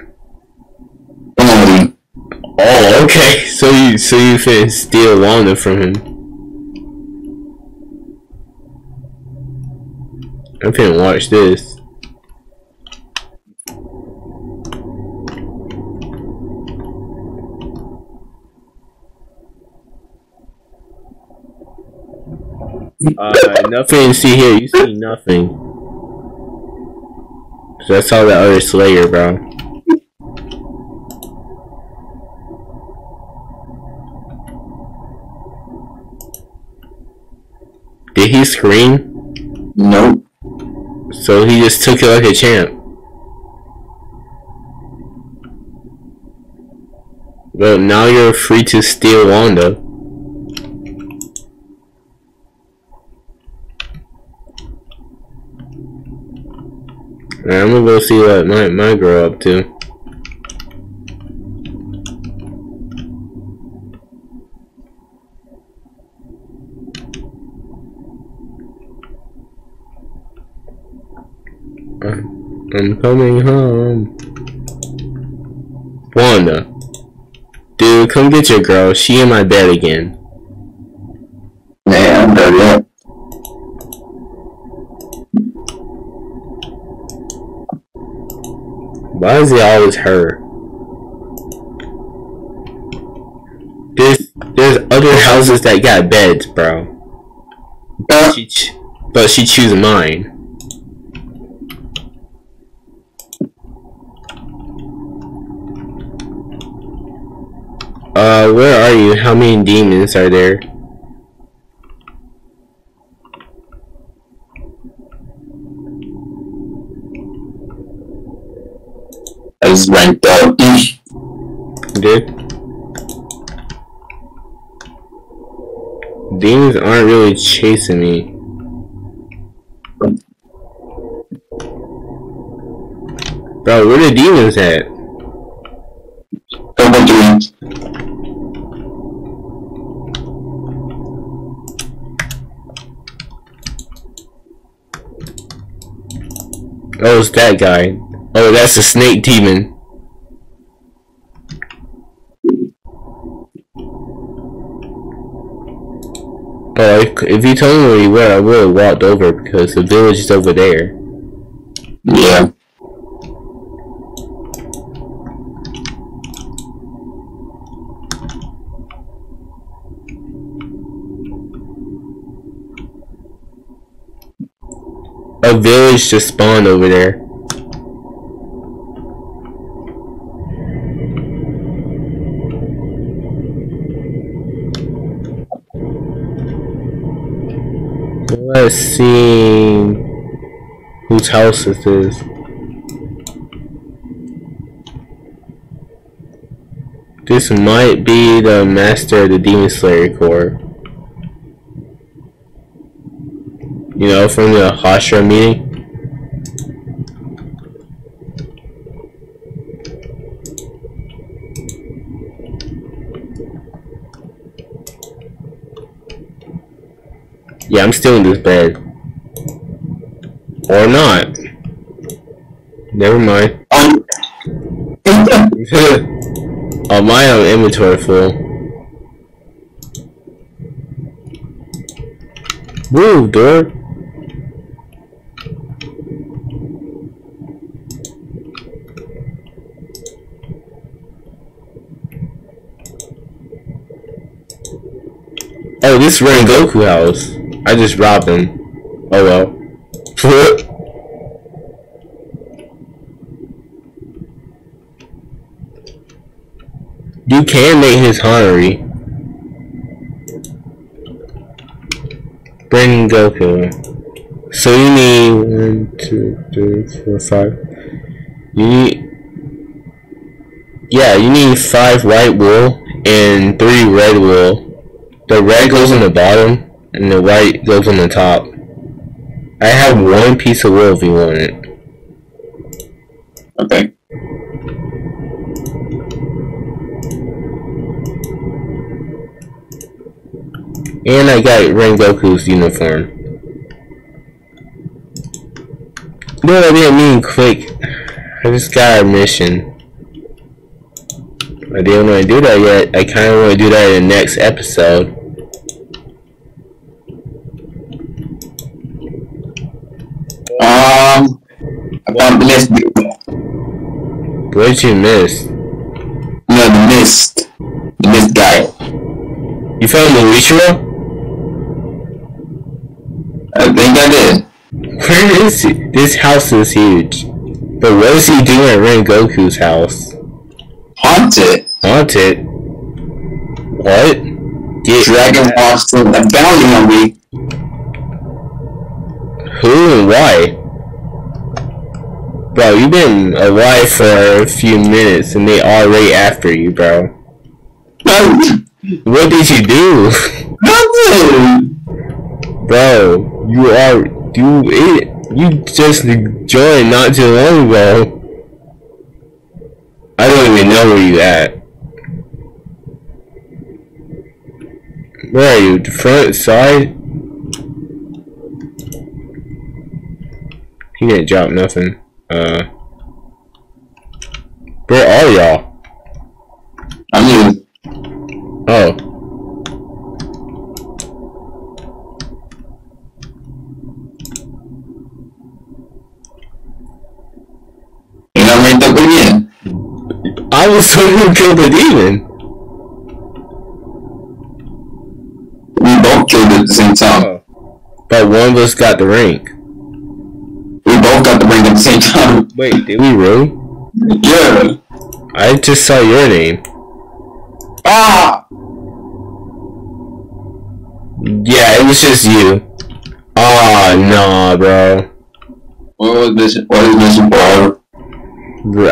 Oh, okay. So you so you can steal Wanda from him. I can't watch this. Uh, nothing to see here. You see nothing. So that's all the other Slayer, bro. Did he scream? nope. So he just took it like a champ. Well, now you're free to steal Wanda. I'm gonna go see what my, my girl up to. I'm coming home. Wanda. Dude, come get your girl. She in my bed again. Man, I'm dirty up. Why is it always her? There's there's other houses that got beds, bro. Uh, She but she choose mine. Uh, where are you? How many demons are there? I was ranked up. Dude. Demons aren't really chasing me. Bro, where the demons at? Double three. Oh, it's that guy. Oh, that's a snake demon. Oh, if, if you told me where you were, I would have walked over because the village is over there. Yeah. A village just spawned over there. Let's see. Whose house this is this? Might be the master of the Demon Slayer Corps. You know, from the Hashira meeting. Yeah, I'm still in this bed. Or not. Never mind. Um, oh, my own inventory full. Move, door. Oh, this is Rengoku house. I just robbed him. Oh well. you can make his Hanari. Rengoku. So you need one, two, three, four, five. You need yeah, you need five white wool and three red wool. The red goes on the bottom, and the white goes on the top. I have one piece of wool if you want it. okay. And I got Rengoku's uniform. No, I didn't mean quick. I just got a mission. I didn't want to do that yet. I kind of want to do that in the next episode. Um, I the mist. What you miss? No, the mist. The mist guy. You found Muichiro? I think I did. Where is he? This house is huge. But what is he doing at Rengoku's house? Haunted. Haunted? What? Get Dragon walks in a bounty on me. Who and why? Bro, you've been alive for a few minutes and they already after you, bro. What did you do? Nothing. bro, you are you it you just joined not too long ago. I don't even know where you at. Where are you? The front side? He didn't drop nothing. Uh Where are y'all? I mean, Oh. you know, right up again. I was the one who killed the demon. We both killed it at the same time. Oh. But one of us got the rank. Both got the ring at the same time. Wait, did we really? Yeah. I just saw your name. Ah! Yeah, it was just you. Oh no, bro. What was this? What is this?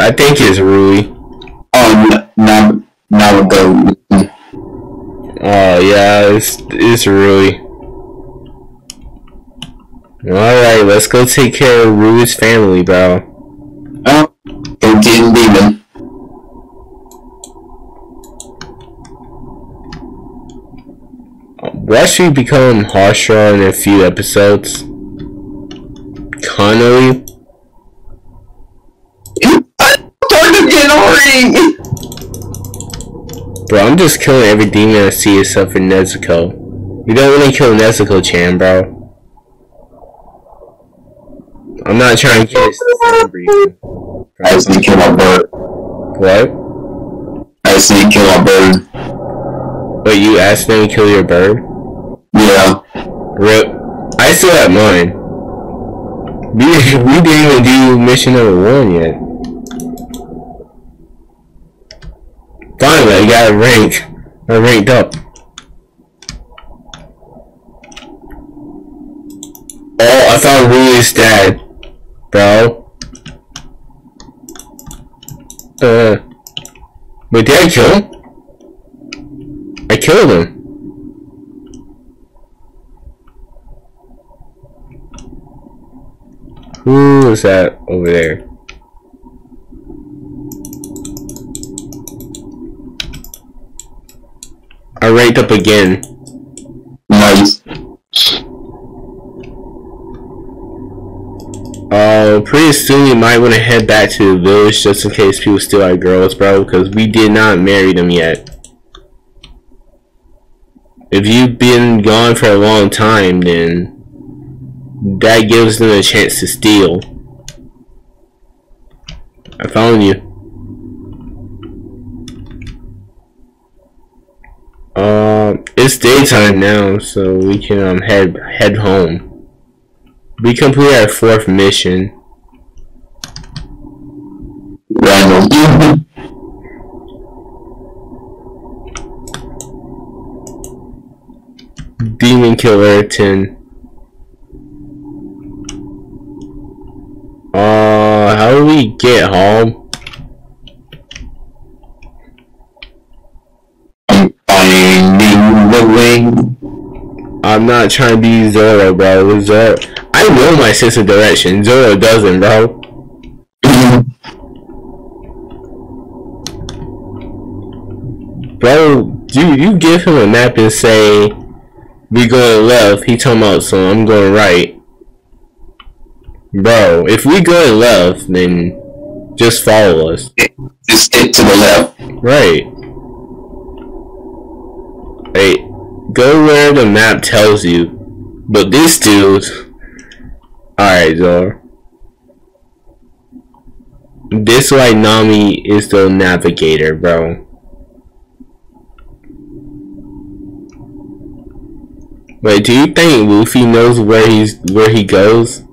I think it's Rui. Oh, now, now we go. Oh yeah, it's it's Rui. Alright, let's go take care of Rui's family, bro. Oh, go get demon. Why should we become Hashira in a few episodes? Connolly? I told him to get a! Bro, I'm just killing every demon I see except for Nezuko. You don't want to kill Nezuko-chan, bro. I'm not trying to kill his reason. I see kill my bird. What? I see kill my bird. But you asked them to kill your bird? Yeah. Rip. I still have mine. We, we didn't even do mission number one yet. Finally, I got a rank. I ranked up. Oh, I found Rui's dad. Bro. Uh, wait, did I kill him? I killed him. Who is that over there? I ranked up again. Nice. Uh, pretty soon you might want to head back to the village just in case people still are girls, bro, because we did not marry them yet. If you've been gone for a long time, then that gives them a chance to steal. I found you. Um, it's daytime now, so we can um head head home. We completed our fourth mission. Random. Demon Killer 10. Uh, how do we get home? I'm finding the way. I'm not trying to be Zoro, bro. Zoro, I know my sense of direction. Zoro doesn't, bro. Bro, you you give him a map and say we going left. He talking about so I'm going right. Bro, if we going left, then just follow us. Just stick to the left. Right. Hey, go where the map tells you. But this dude. Alright, Zor. This why Nami is the navigator, bro. Wait, do you think Luffy knows where he's where he goes?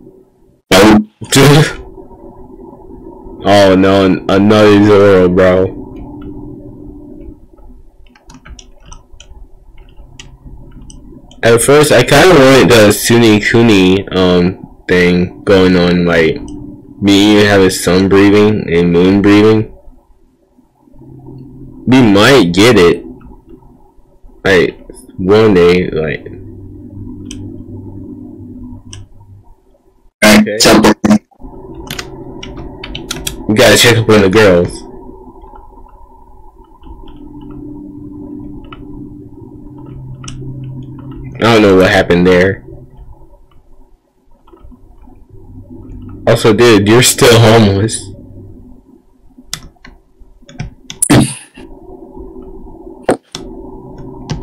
Oh no, another Zoro, bro. At first, I kind of wanted the Suni Kuni um thing going on, like me even having sun breathing and moon breathing. We might get it, like one day, like Okay. Temple. we gotta check up on the girls. I don't know what happened there. Also, dude, you're still homeless.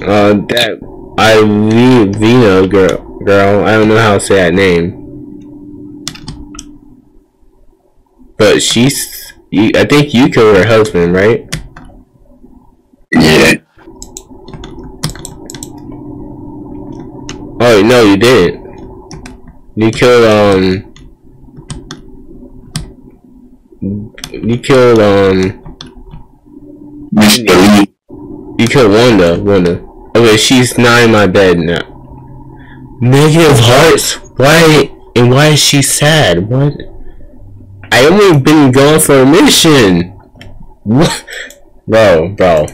Uh, that Ivina girl, girl, I don't know how to say that name. But she's, you, I think you killed her husband, right? Yeah. Oh no, you didn't. You killed um. You killed um. Mr. Lee. You killed Wanda. Wanda. Okay, she's not in my bed now. Negative hearts. Why? And why is she sad? What? I only been gone for a mission. What? Bro, bro.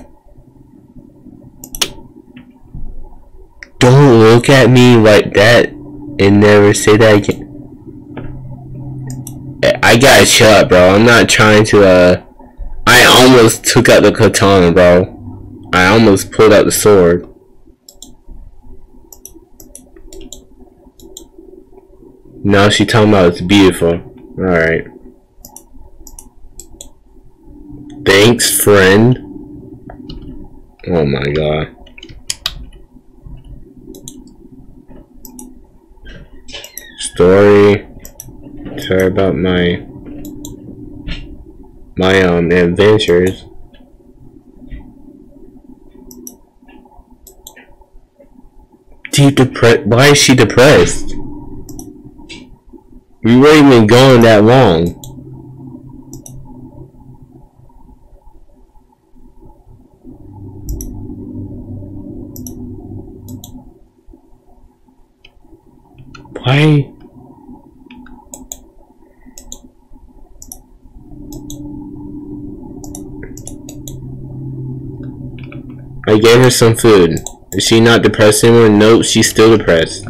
Don't look at me like that and never say that again. I gotta chill out, bro. I'm not trying to, uh... I almost took out the katana, bro. I almost pulled out the sword. Now she talking about it's beautiful. Alright. Thanks, friend. Oh my god. Story. Sorry about my my um adventures. Deep depressed. Why is she depressed? We weren't even going that long. Why? I gave her some food. Is she not depressed anymore? Nope, she's still depressed.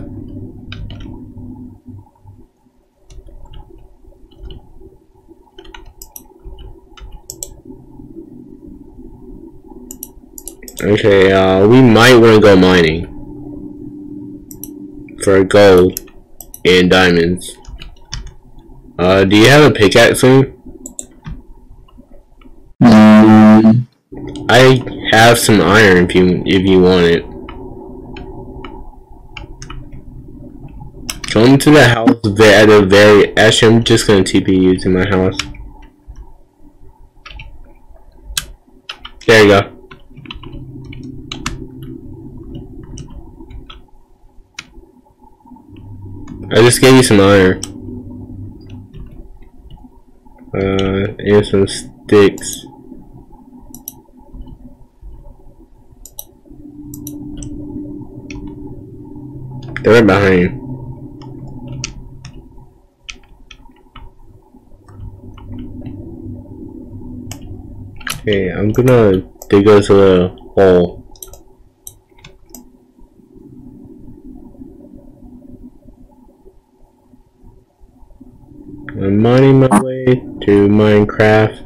Okay, uh, we might want to go mining. For gold and diamonds. Uh, do you have a pickaxe soon? Mm, I have some iron if you if you want it. Come to the house at the very actually I'm just gonna TP you to my house. There you go. I just gave you some iron. Uh, and some sticks. They're right behind you. Okay, I'm gonna dig us uh, a hole. I'm mining my way to Minecraft.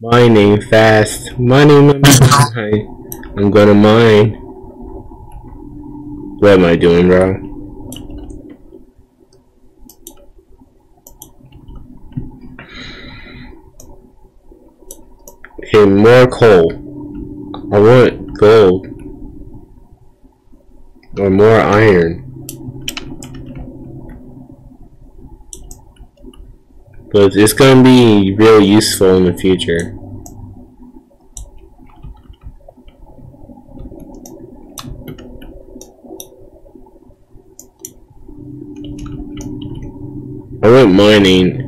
Mining fast. Mining my. I'm gonna mine. What am I doing, wrong? Okay, more coal. I want gold. Or more iron. But it's gonna be real useful in the future. Mining.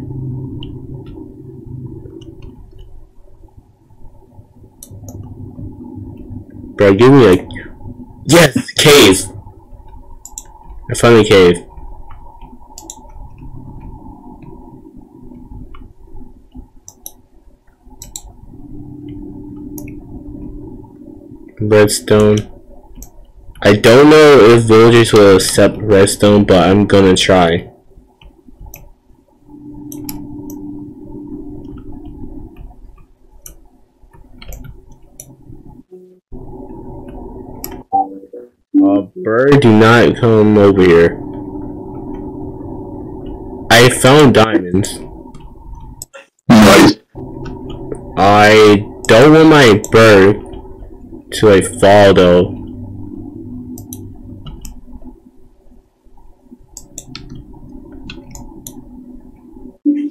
Bro, give me a yes cave. I found a cave. Redstone. I don't know if villagers will accept redstone, but I'm gonna try. Uh, bird, do not come over here. I found diamonds. nice. I don't want my bird to like fall though.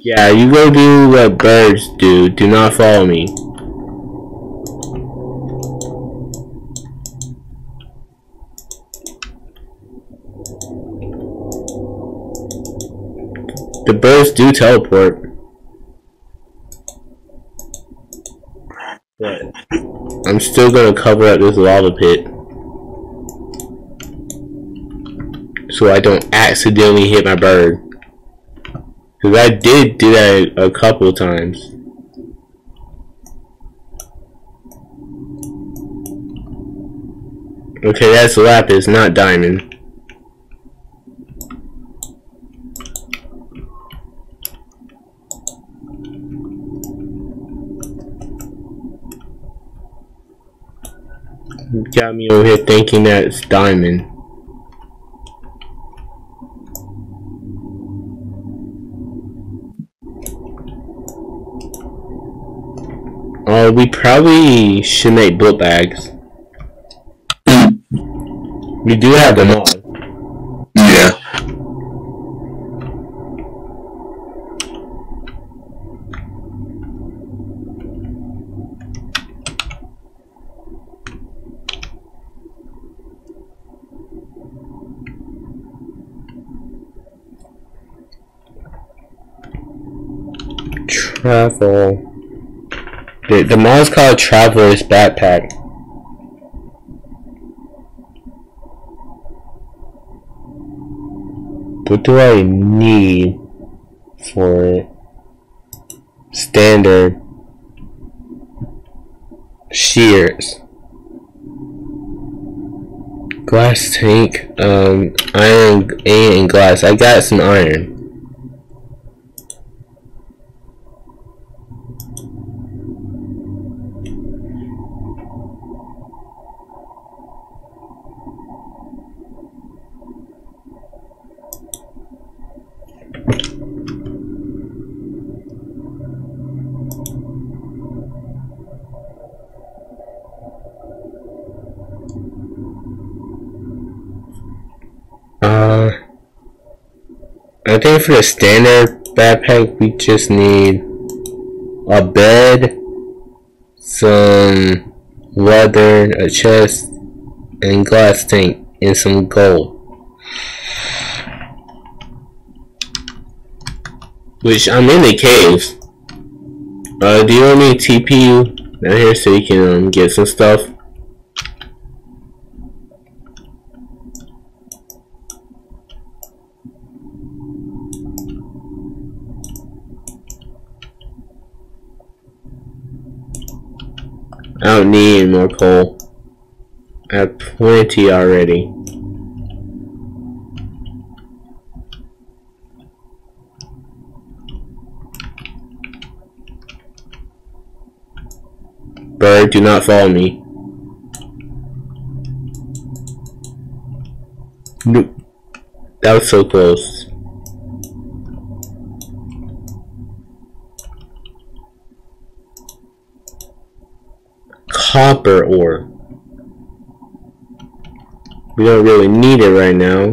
Yeah, you go do what birds do. Do not follow me. The birds do teleport. But I'm still gonna cover up this lava pit. So I don't accidentally hit my bird. Cause I did do that a couple times. Okay, that's lapis, not diamond. Got me over here thinking that it's diamond. Oh, we probably should make book bags. We do have them all. Yeah. Travel. The, the mod's called Traveler's Backpack. What do I need for it? Standard. shears. Glass tank, um, iron and glass. I got some iron. Uh, I think for the standard backpack, we just need a bed, some leather, a chest, and glass tank, and some gold. Which I'm in the cave. Uh, do you want me to TP you down here so you can um, get some stuff? I don't need more coal. I have plenty already. Bird, do not follow me. Nope. That was so close. Copper ore. We don't really need it right now.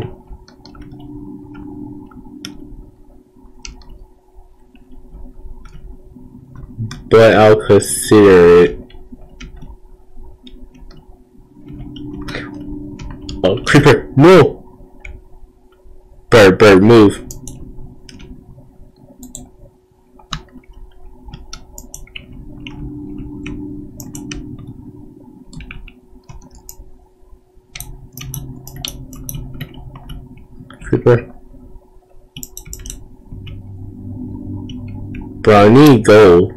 But I'll consider it. Oh, creeper, no! Bird, bird, move. Creeper. I need gold.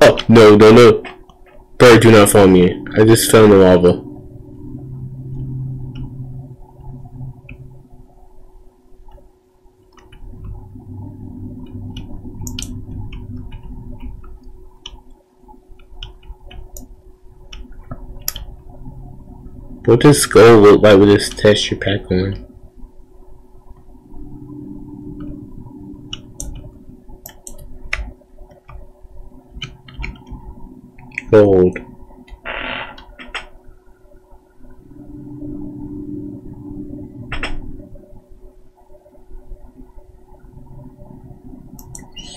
Oh, no, no, no. Bird, do not follow me. I just fell in the lava. What does skull look like with this texture pack on? Gold.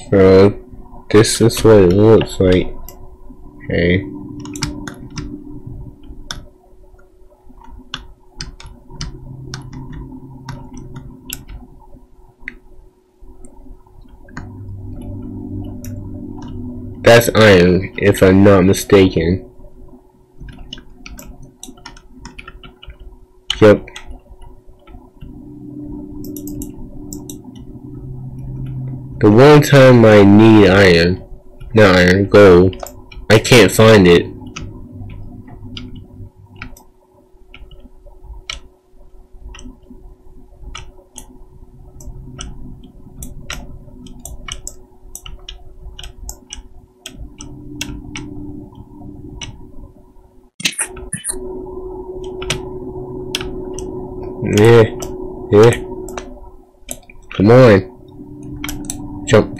So, this is what it looks like. Okay. That's iron, if I'm not mistaken. Yep. The one time I need iron, not iron, gold, I can't find it. Yeah, yeah. Come. Jump.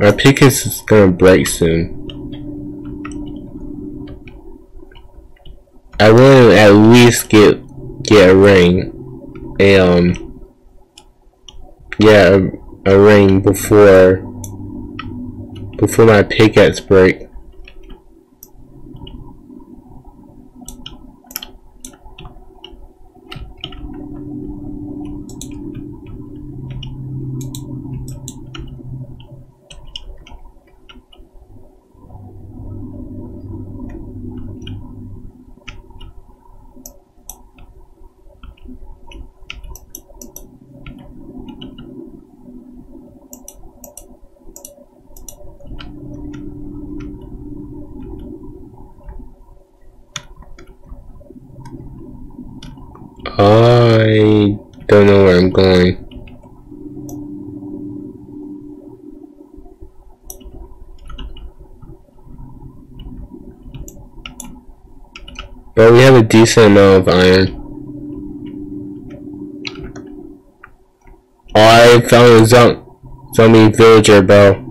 My pickaxe is gonna break soon. I want to at least get get a ring. A um yeah, a, a ring before before my pickaxe break. Going. But we have a decent amount of iron. I found a zombie villager, bro.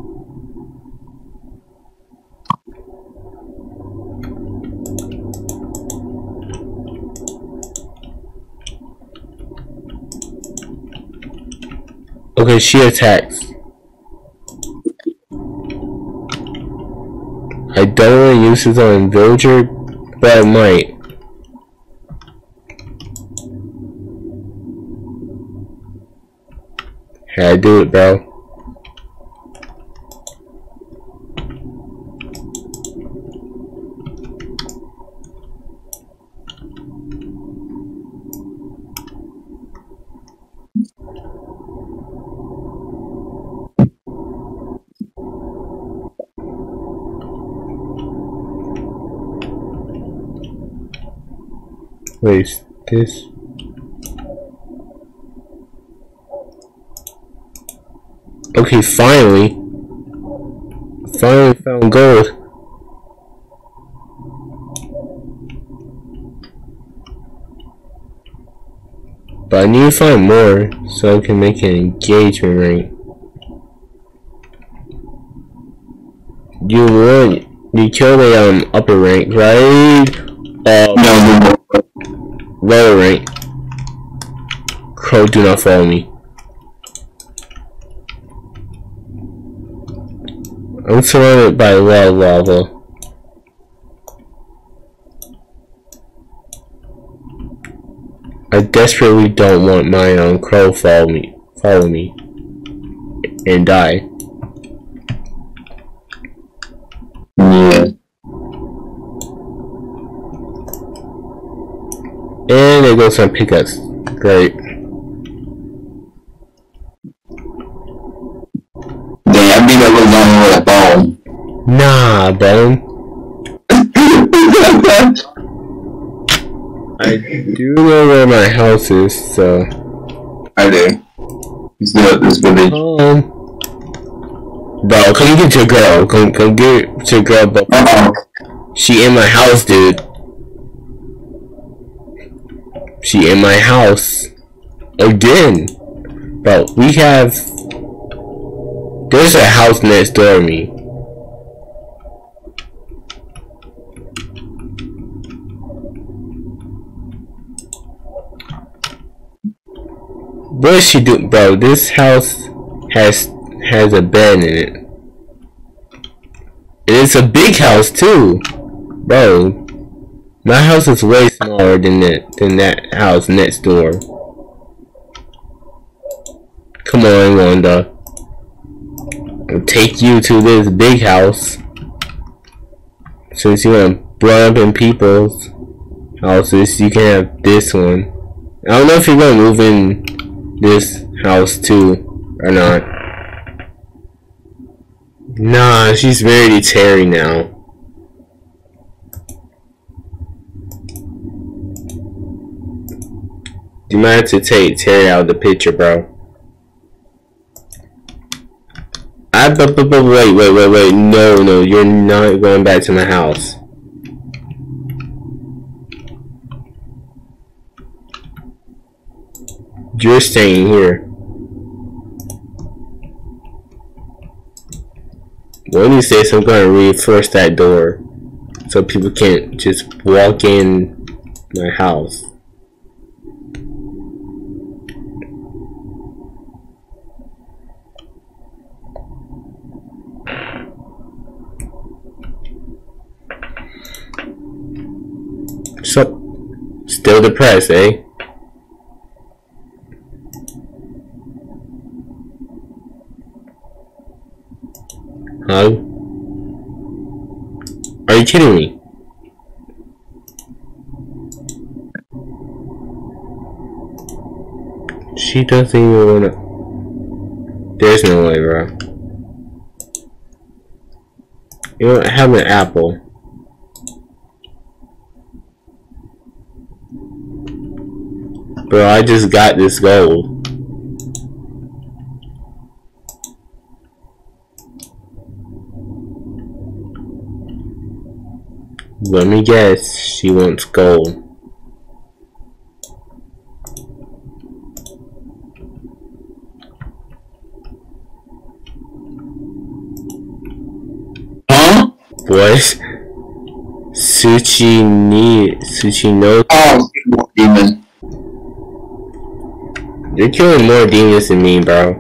She attacks. I don't want to use this on villager, but I might. Hey, I do it, bro. This? Okay, finally. Finally found gold. But I need to find more so I can make an engagement ring. You would you killed a um upper rank, right? Um No, no, no. Rank. Crow do not follow me. I'm surrounded by of lava. I desperately don't want my own crow follow me follow me and die. Yeah. And there goes my pickaxe. Great. Dang, I beat up a zombie with a bone. Nah, Ben. I do know where my house is, so I do. It's good, it's good. um Bro, come get your girl. Come come get your girl but Uh-oh. she in my house, dude. She in my house. Again. Bro, we have there's a house next door to me. What is she doing, bro? This house has has a bed in it. It's a big house too, bro. My house is way smaller than that than that house next door. Come on, Wanda. I'll take you to this big house. Since you want blow up in people's houses, you can have this one. I don't know if you're gonna move in this house too or not. Nah, she's very to Terry now. You might have to take Terry out of the picture, bro. I but, but, but wait wait wait wait no no you're not going back to my house. You're staying here. Of these days I'm gonna reinforce that door so people can't just walk in my house. So, still depressed, eh? Huh? Are you kidding me? She doesn't even wanna. There's no way, bro. You don't have an apple. Bro, I just got this gold. Let me guess, she wants gold. Huh? What? Suchi ni Suchi no Oh, demon. You're killing more demons than me, bro.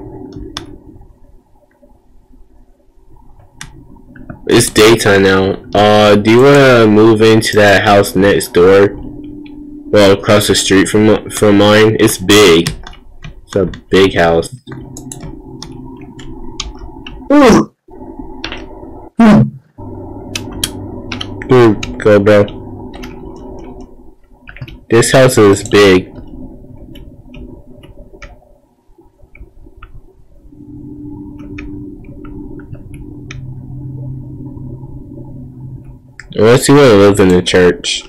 It's daytime now. Uh, do you wanna move into that house next door? Well, across the street from from mine. It's big. It's a big house. Ooh. Go, bro. This house is big. Unless you to live in the church.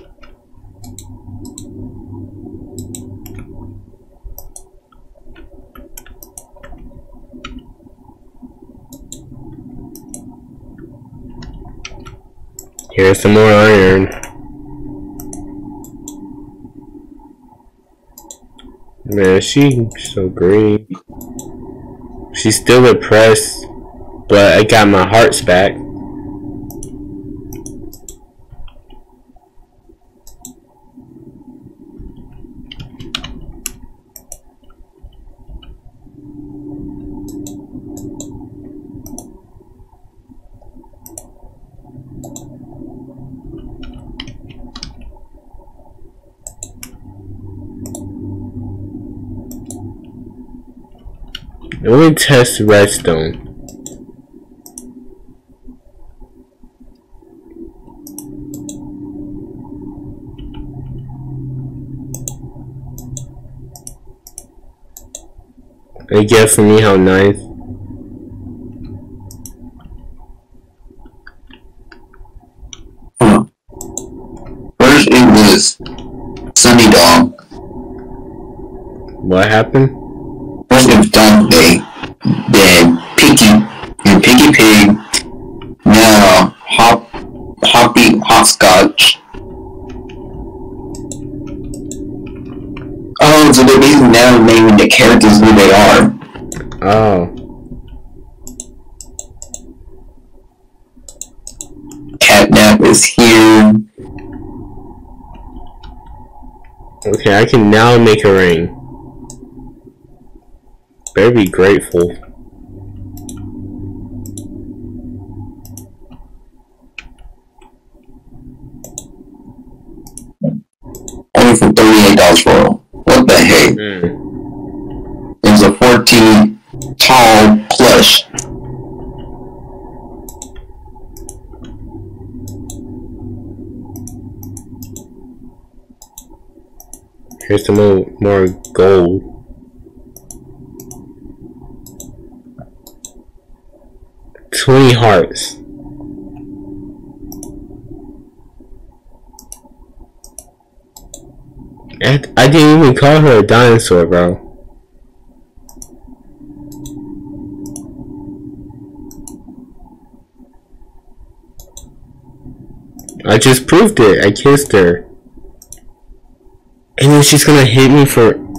Here's some more iron. Man, she's so green. She's still depressed, but I got my hearts back. Let me test redstone. I guess for me how nice. Huh. What if it was Sunny Dog? What happened? What if Dante then Picky and Piggy Pig now Hop Hoppy Hopscotch? Oh, so they're basically now naming the characters who they are. Oh. Catnap is here. Okay, I can now make a ring. Better be grateful. Only for thirty-eight dollars for. What the heck? Hmm. There's a fourteen tall plush. Here's some more, more gold. Twenty hearts. I, I didn't even call her a dinosaur, bro. I just proved it. I kissed her. And then she's gonna hate me for.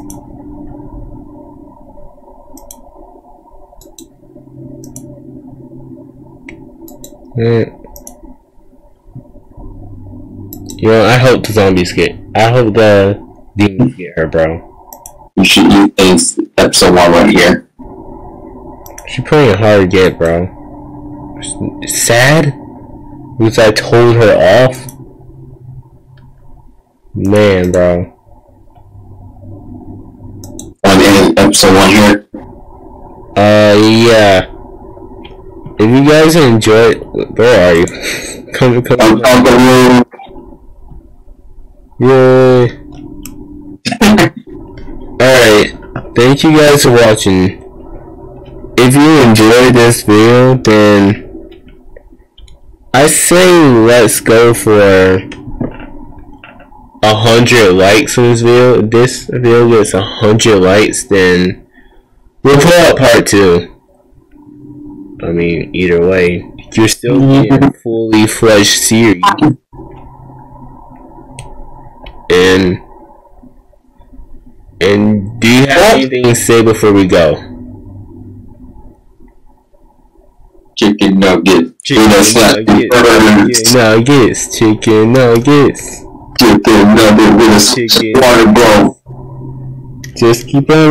Mm. You know, I hope the zombies get. I hope the demons get her, bro. You should use things episode one right here. She playing hard to get, bro. Sad? Because I told her off? Man, bro. On episode one here. Uh, yeah. If you guys enjoy where are you? come, come. On, on the Yay. Alright. Thank you guys for watching. If you enjoyed this video, then I say let's go for a hundred likes on this video, if this video gets a hundred likes, then we'll put out part two. I mean, either way, you're still mm-hmm. getting fully fledged series. And and do you have anything to say before we go? Chicken nugget. Chicken With a snappy nuggets, chicken nuggets, chicken nuggets. Chicken nugget Chicken. water bro. Just keep on